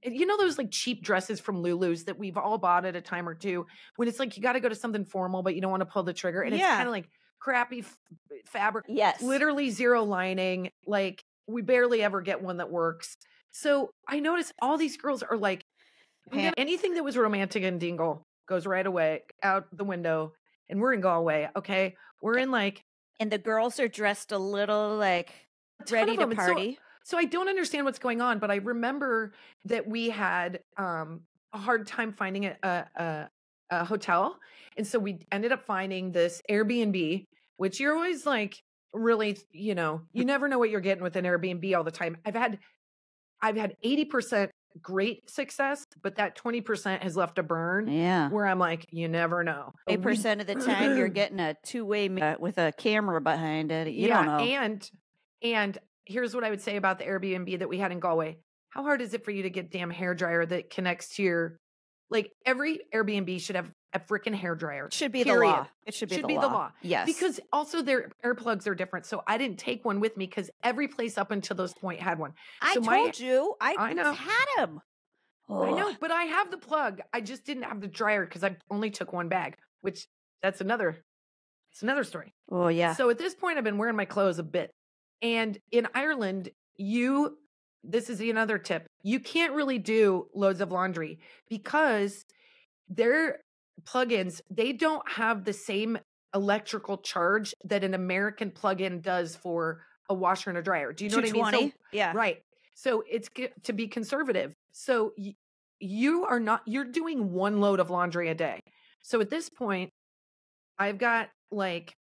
eh, you know those like cheap dresses from Lulu's that we've all bought at a time or two? When it's like you got to go to something formal but you don't want to pull the trigger and it's kind of like crappy f- eh, fabric Yes. literally zero lining like we barely ever get one that works. So i notice all these girls are like anything that was romantic in dingle goes right away out the window and we're in galway okay? We're in like And the girls are dressed a little like ready to. And so- So I don't understand what's going on, but I remember that we had um, a hard time finding a, a, a, hotel. And so we ended up finding this Airbnb, which you're always like, really, you know, you never know what you're getting with an Airbnb all the time. I've had, I've had 80% great success, but that 20% has left a burn yeah. where I'm like, you never know. Eight We- percent of the time, you're getting a two-way uh, with a camera behind it. You yeah, don't know. And and here's what I would say about the Airbnb that we had in Galway. How hard is it for you to get damn hair dryer that connects to your like every Airbnb should have a freaking hair dryer. Should be Period. the law. It should be, Should the, be law. the law. Yes. Because also their air plugs are different. So I didn't take one with me because every place up until this point had one. I so told my- you, I, I know. had him. I know, but I have the plug. I just didn't have the dryer because I only took one bag, which that's another it's another story. Oh yeah. So at this point, I've been wearing my clothes a bit. And in Ireland, you, this is another tip, you can't really do loads of laundry because their plugins, they don't have the same electrical charge that an American plug-in does for a washer and a dryer. Do you know what I mean? So- yeah. Right. So it's to be conservative. So y- you are not, you're doing one load of laundry a day. So at this point, I've got like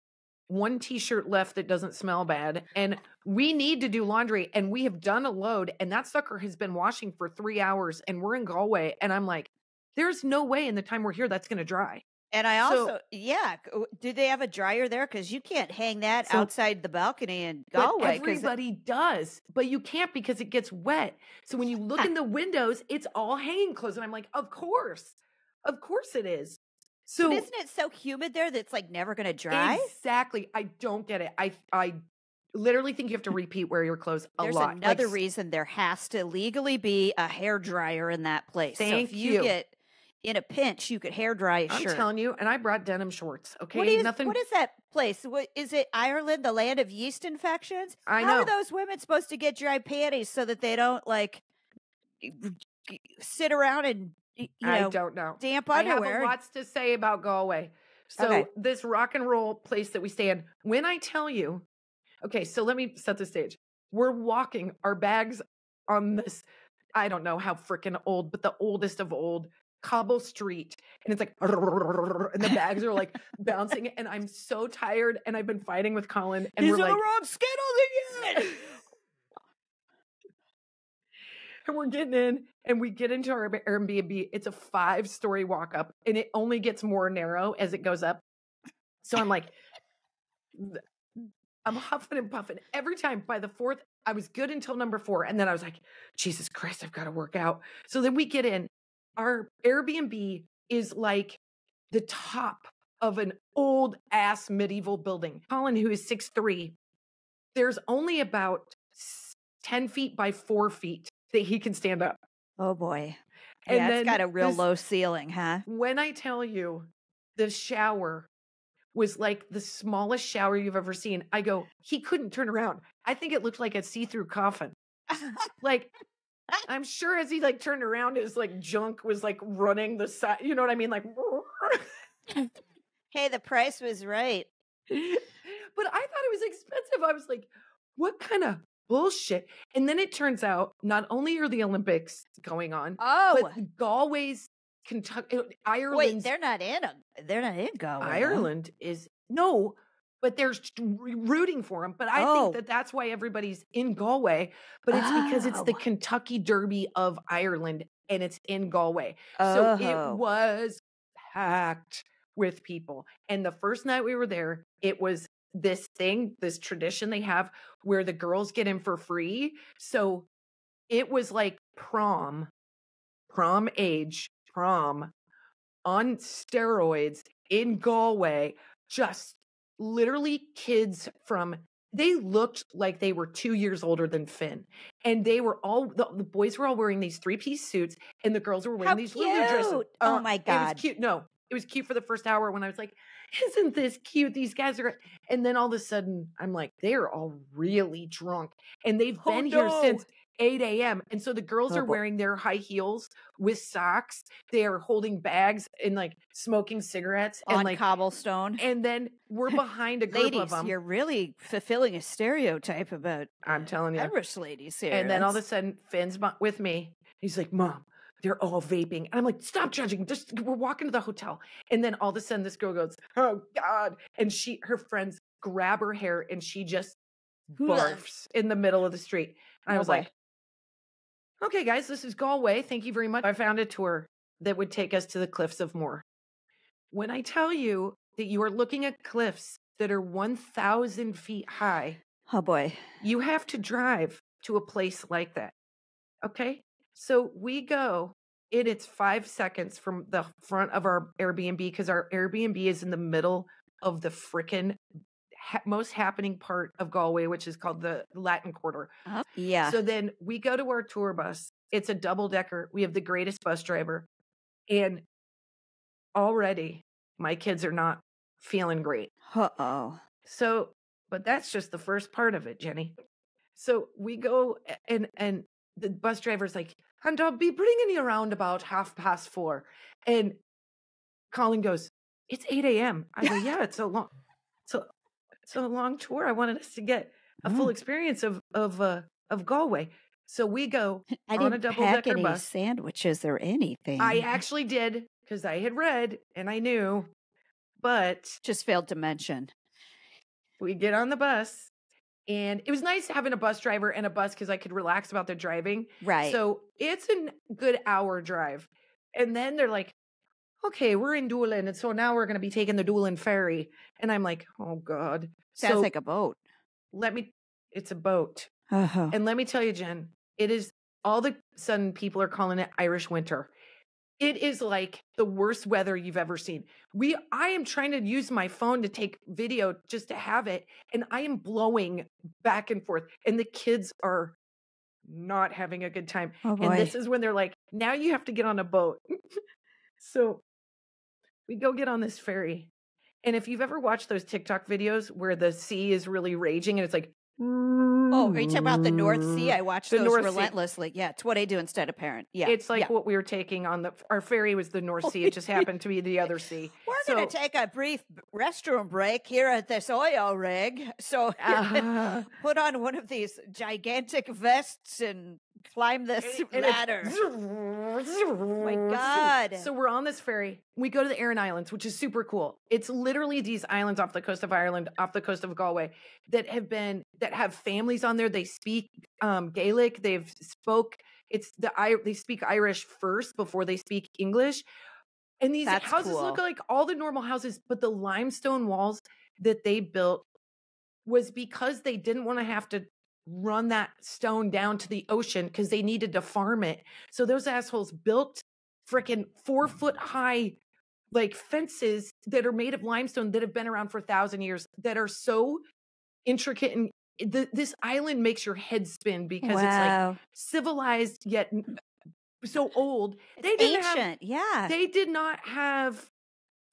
one t shirt left that doesn't smell bad. And we need to do laundry. And we have done a load. And that sucker has been washing for three hours. And we're in Galway. And I'm like, there's no way in the time we're here that's going to dry. And I So- also, yeah, do they have a dryer there? Because you can't hang that So- outside the balcony in Galway. 'cause it- everybody does, but you can't because it gets wet. So when you look in the windows, it's all hanging clothes, and I'm like, of course, of course it is. So but isn't it so humid there that it's like never going to dry? exactly, I don't get it. I I literally think you have to repeat wear your clothes a There's lot. Like, another s- reason there has to legally be a hair dryer in that place. so if you, you. get in a pinch, you could hair dry a I'm shirt. telling you, and I brought denim shorts. Okay, what is nothing. what is that place? What is it? Ireland, the land of yeast infections? I How know. are those women supposed to get dry panties so that they don't like sit around and you I don't know. damp underwear. I have lots to say about Galway. So Okay. this rock and roll place that we stay in, when I tell you, okay, so let me set the stage. We're walking our bags on this, I don't know how freaking old, but the oldest of old cobble street. And it's like, and the bags are like bouncing. And I'm so tired. And I've been fighting with Colin. And These we're are like, the wrong Skittles again. and we're getting in and we get into our Airbnb. It's a five story walk up and it only gets more narrow as it goes up. So I'm like, I'm huffing and puffing every time. By the fourth, I was good until number four. And then I was like, Jesus Christ, I've got to work out. So then we get in. Our Airbnb is like the top of an old ass medieval building. Colin, who is six three, there's only about 10 feet by four feet that he can stand up. oh boy. And yeah, it's got a real this- low ceiling, huh? When I tell you the shower was like the smallest shower you've ever seen, I go, he couldn't turn around. I think it looked like a see through coffin. Like, I'm sure as he like turned around, his like junk was like running the side. You know what I mean? Like, hey, the price was right. but I thought it was expensive. I was like, what kind of bullshit? And then it turns out not only are the Olympics going on, Oh, but Galway's Kentucky, Ireland. Uh, wait, they're not in a, they're not in Galway. huh? Ireland is no, but they're rooting for them. But I Oh. think that that's why everybody's in Galway. But it's because it's oh. the Oh. Kentucky Derby of Ireland, and it's in Galway. So Oh. it uh-huh. was packed with people. And the first night we were there, it was this thing, this tradition they have where the girls get in for free. So it was like prom, prom age, prom on steroids in Galway, just literally kids from they looked like they were two years older than Finn. And they were all the, the boys were all wearing these three-piece suits and the girls were wearing How these Lulu dresses. cute. Oh Uh, my It was God. cute. No, it was cute for the first hour when I was like, isn't this cute? These guys are and then all of a sudden I'm like, they're all really drunk. And they've Oh, been here since 8 a.m. And so the girls Oh, are boy. wearing their high heels with socks. They are holding bags and like smoking cigarettes and on like cobblestone. and then we're behind a group of them. you're really fulfilling a stereotype about I'm telling you. Irish ladies here. And then all of a sudden, Finn's with me. He's like, Mom, they're all vaping. And I'm like, Stop judging. Just we're walking to the hotel. And then all of a sudden, this girl goes, Oh God. And she, her friends grab her hair and she just barfs in the middle of the street. And I Oh, was boy. like, Okay, guys, this is Galway. Thank you very much. I found a tour that would take us to the cliffs of Moher. When I tell you that you are looking at cliffs that are 1,000 feet high, oh boy. you have to drive to a place like that. Okay. So we go, and it's five seconds from the front of our Airbnb because our Airbnb is in the middle of the frickin' ha- most happening part of Galway, which is called the Latin Quarter. Uh, yeah. So then we go to our tour bus. It's a double decker. We have the greatest bus driver. And already my kids are not feeling great. uh oh. So, but that's just the first part of it, Jenny. So we go and and the bus driver's like, and I'll be bringing you around about half past four. And Colin goes, It's 8 a.m. I go, Yeah, it's a long so it's a long tour. I wanted us to get a full Mm. experience of of uh of Galway. So we go. I on a didn't pack double-decker any bus. sandwiches or anything. I actually did because I had read and I knew, but just failed to mention. we get on the bus and it was nice having a bus driver and a bus because I could relax about the driving. Right. So it's a good hour drive. And then they're like, okay, we're in Doolin. And so now we're going to be taking the Doolin ferry. And I'm like, oh God. Sounds so like a boat. let me, it's a boat. Uh-huh. And let me tell you, Jen, it is all the sudden people are calling it Irish winter. It is like the worst weather you've ever seen. We I am trying to use my phone to take video just to have it and I am blowing back and forth and the kids are not having a good time. Oh. And this is when they're like, "Now you have to get on a boat." so we go get on this ferry. And if you've ever watched those TikTok videos where the sea is really raging and it's like oh, are you talking about the North Sea? I watch The those North Sea. relentlessly. Yeah, it's what I do instead of parent. Yeah. It's like yeah. what we were taking on the our ferry was the North Sea. It just happened to be the other sea. We're So- going to take a brief restroom break here at this oil rig. So Uh, put on one of these gigantic vests and climb this and ladder. Oh my God. So we're on this ferry. We go to the Aran Islands, which is super cool. It's literally these islands off the coast of Ireland, off the coast of Galway, that have been that have families on there. They speak um, Gaelic. They've spoke. It's the I. They speak Irish first before they speak English. And these That's houses look like all the normal houses, but the limestone walls that they built was because they didn't want to have to run that stone down to the ocean because they needed to farm it. So those assholes built freaking four foot high like fences that are made of limestone that have been around for a thousand years that are so intricate and th- this island makes your head spin because it's like civilized yet so old. They didn't have ancient. yeah. they did not have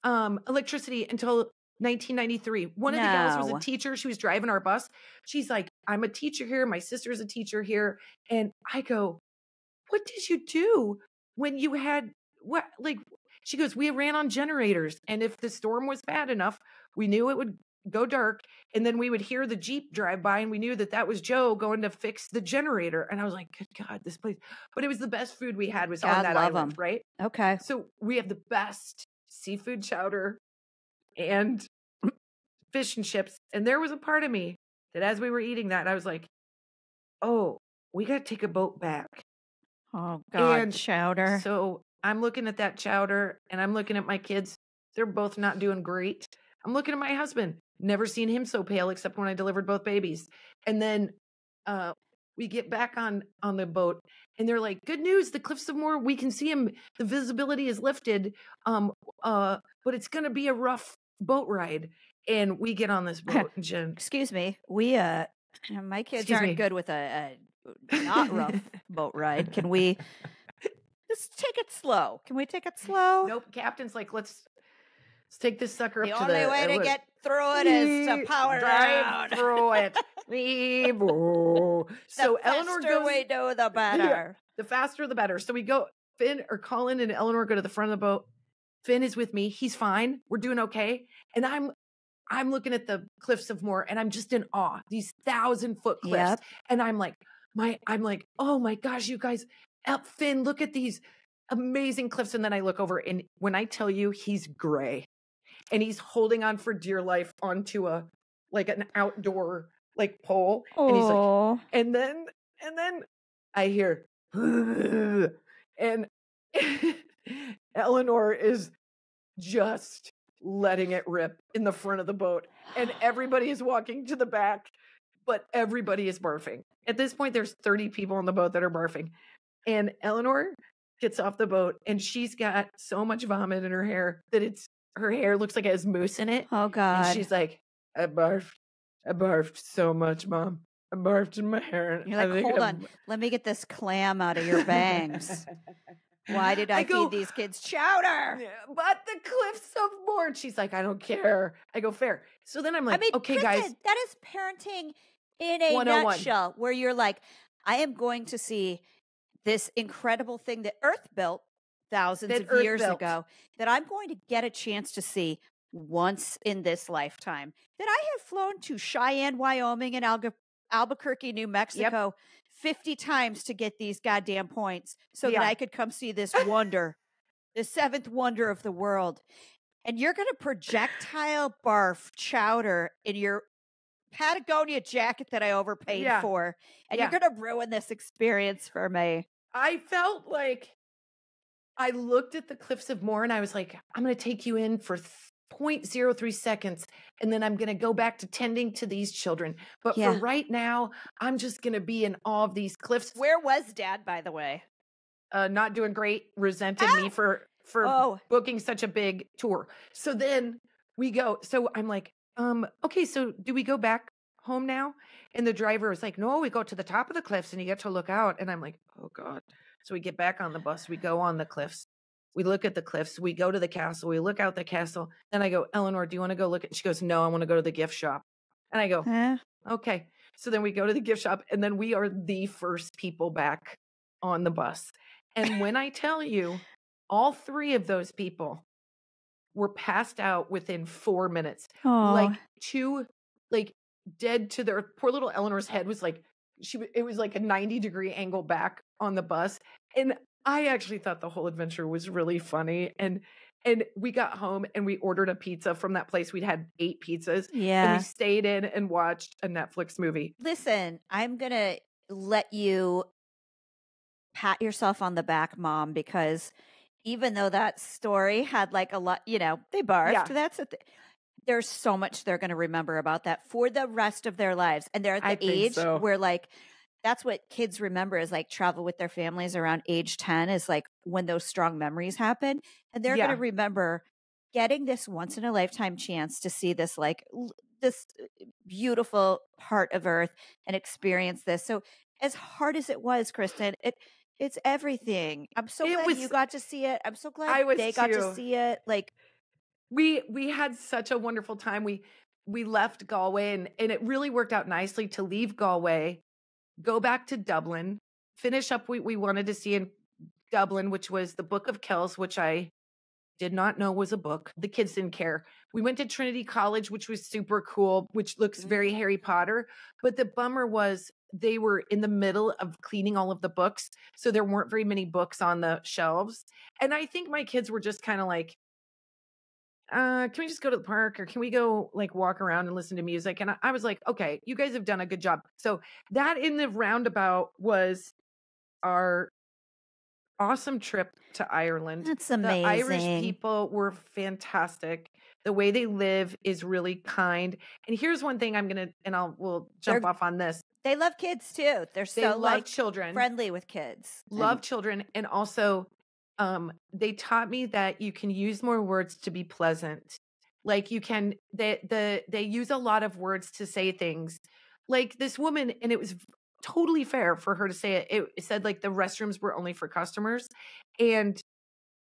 um electricity until 1993 one of the gals was a teacher she was driving our bus she's like i'm a teacher here my sister's a teacher here and i go what did you do when you had what like she goes we ran on generators and if the storm was bad enough we knew it would go dark and then we would hear the jeep drive by and we knew that that was joe going to fix the generator and i was like good god this place but it was the best food we had was on that love island right okay. so we have the best seafood chowder and fish and chips. And there was a part of me that as we were eating that, I was like, oh, we got to take a boat back. Oh, God. And chowder. So I'm looking at that chowder and I'm looking at my kids. They're both not doing great. I'm looking at my husband. Never seen him so pale except when I delivered both babies. And then uh we get back on on the boat and they're like, "Good news, the cliffs of Moher, we can see him. The visibility is lifted. Um uh but it's going to be a rough boat ride." And we get on this boat, Jen. Excuse me. We, uh, my kids Excuse aren't me. good with a, a not rough boat ride. Can we just take it slow? Can we take it slow? Nope, captain's like, "Let's let's take this sucker The up to only the way uh, to get through it is to power drive down. through it. So the Eleanor goes we do, the better. the faster the better. So we go Finn or Colin and Eleanor go to the front of the boat. Finn is with me. He's fine. We're doing okay. And I'm I'm looking at the cliffs of Moher and I'm just in awe. These thousand foot cliffs. Yep. And I'm like, my I'm like, oh my gosh, you guys, El- Finn, look at these amazing cliffs. And then I look over and when I tell you he's gray and he's holding on for dear life onto a like an outdoor like pole. And he's like, and then and then I hear and Eleanor is just letting it rip in the front of the boat and everybody is walking to the back but everybody is barfing. At this point there's 30 people on the boat that are barfing. And Eleanor gets off the boat and she's got so much vomit in her hair that it's her hair looks like it has mousse in it. oh God. And she's like, I barfed. I barfed so much, mom. I barfed in my hair. You're like, hold I'm- on. Let me get this clam out of your bangs. Why did I, go, feed these kids chowder? But the cliffs of Moher. She's like, I don't care. I go, fair. So then I'm like, I mean, okay, Kristin, guys. that is parenting in a oh nutshell, where you're like, I am going to see this incredible thing that Earth built thousands That of Earth years built. ago that I'm going to get a chance to see once in this lifetime. That I have flown to Cheyenne, Wyoming, and Alga- Albuquerque, New Mexico. 50 times to get these goddamn points so Yeah. that I could come see this wonder, the seventh wonder of the world. And you're going to projectile barf chowder in your Patagonia jacket that I overpaid Yeah. for. And Yeah. you're going to ruin this experience for me. I felt like I looked at the cliffs of Moher and I was like, I'm going to take you in for 0.03 seconds and then I'm going to go back to tending to these children. But Yeah. for right now, I'm just going to be in all of these cliffs. Where was dad, by the way? Uh, not doing great, resented Ah! me for for Oh, booking such a big tour. So then we go. So I'm like, um, okay, so do we go back home now? And the driver was like, no, we go to the top of the cliffs and you get to look out. And I'm like, oh God. So we get back on the bus, we go on the cliffs. We look at the cliffs, we go to the castle, we look out the castle. Then I go, Eleanor, do you want to go look at? She goes, no, I want to go to the gift shop. And I go, eh. Okay. So then we go to the gift shop and then we are the first people back on the bus. And when I tell you, all three of those people were passed out within four minutes. Oh, Like two, like dead to their poor little Eleanor's head was like, she, it was like a 90 degree angle back on the bus. And I actually thought the whole adventure was really funny. And, and we got home and we ordered a pizza from that place. We'd had eight pizzas and yeah. we stayed in and watched a Netflix movie. Listen, I'm going to let you pat yourself on the back, mom, because even though that story had like a lot, you know, they barfed. Yeah. That's a th- there's so much they're going to remember about that for the rest of their lives. And they're at the I age so. where like that's what kids remember is like travel with their families around age 10 is like when those strong memories happen. And they're Yeah. going to remember getting this once in a lifetime chance to see this like l- this uh, beautiful part of earth and experience this. So as hard as it was, Kristin, it it's everything. I'm so It glad was- you got to see it. I'm so glad I was they got to see it. Like we we had such a wonderful time. We we left Galway and and it really worked out nicely to leave Galway, go back to Dublin, finish up what we wanted to see in Dublin, which was the Book of Kells, which I did not know was a book. The kids didn't care. We went to Trinity College, which was super cool, which looks Mm. very Harry Potter. But the bummer was they were in the middle of cleaning all of the books. So there weren't very many books on the shelves. And I think my kids were just kind of like, uh, can we just go to the park or can we go like walk around and listen to music? And I, I was like, okay, you guys have done a good job. So that in the roundabout was our awesome trip to Ireland. that's amazing. The Irish people were fantastic. The way they live is really kind. And here's one thing I'm gonna, and I'll we'll jump They're off on this. They love kids too. They're They so love like children, friendly with kids. and- love children, and also, um, they taught me that you can use more words to be pleasant. Like you can, they the they use a lot of words to say things. Like this woman, and it was totally fair for her to say it. It, it said like the restrooms were only for customers, and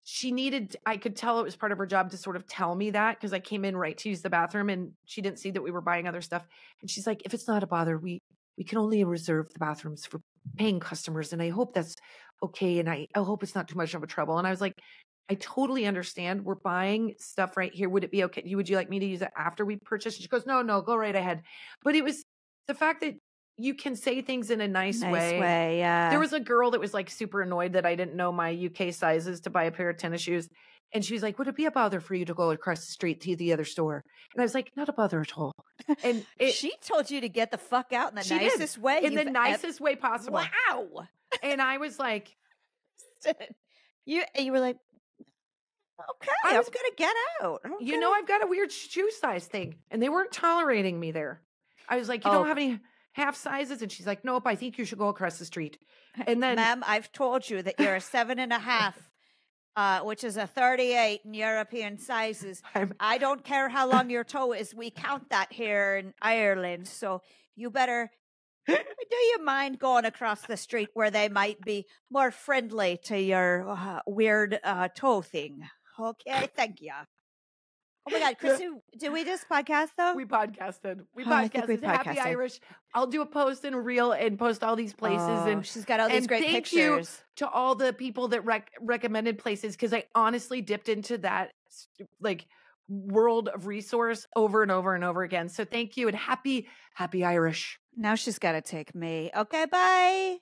she needed i could tell it was part of her job to sort of tell me that because i came in right to use the bathroom and she didn't see that we were buying other stuff and she's like if it's not a bother we we can only reserve the bathrooms for paying customers and i hope that's okay and i i hope it's not too much of a trouble and i was like i totally understand we're buying stuff right here would it be okay you would you like me to use it after we purchase she goes no no go right ahead but it was the fact that you can say things in a nice, nice way way. Yeah. there was a girl that was like super annoyed that I didn't know my UK sizes to buy a pair of tennis shoes. And she was like, Would it be a bother for you to go across the street to the other store? And I was like, Not a bother at all. And it, she told you to get the fuck out in the She did. nicest way. in the nicest way possible. Wow. And I was like, you you were like, okay, I was- gonna get out. You know, I've got a weird shoe size thing. And they weren't tolerating me there. I was like, You Oh. don't have any half sizes? And she's like, Nope, I think you should go across the street. And then ma'am, I've told you that you're a seven and a half, uh, which is a 38 in European sizes. I'm, I don't care how long your toe is. We count that here in Ireland. So you better. Do you mind going across the street where they might be more friendly to your uh, weird uh, toe thing? Okay, thank you. Oh my God, Kristin, did we just podcast though? we podcasted. We Oh, think we podcasted. Happy podcasted. Irish. I'll do a post and a reel and post all these places Oh, and she's got all these great thank you pictures. to all the people that rec- recommended places because I honestly dipped into that like world of resource over and over and over again. So thank you and happy happy Irish. Now she's got to take me. Okay, bye.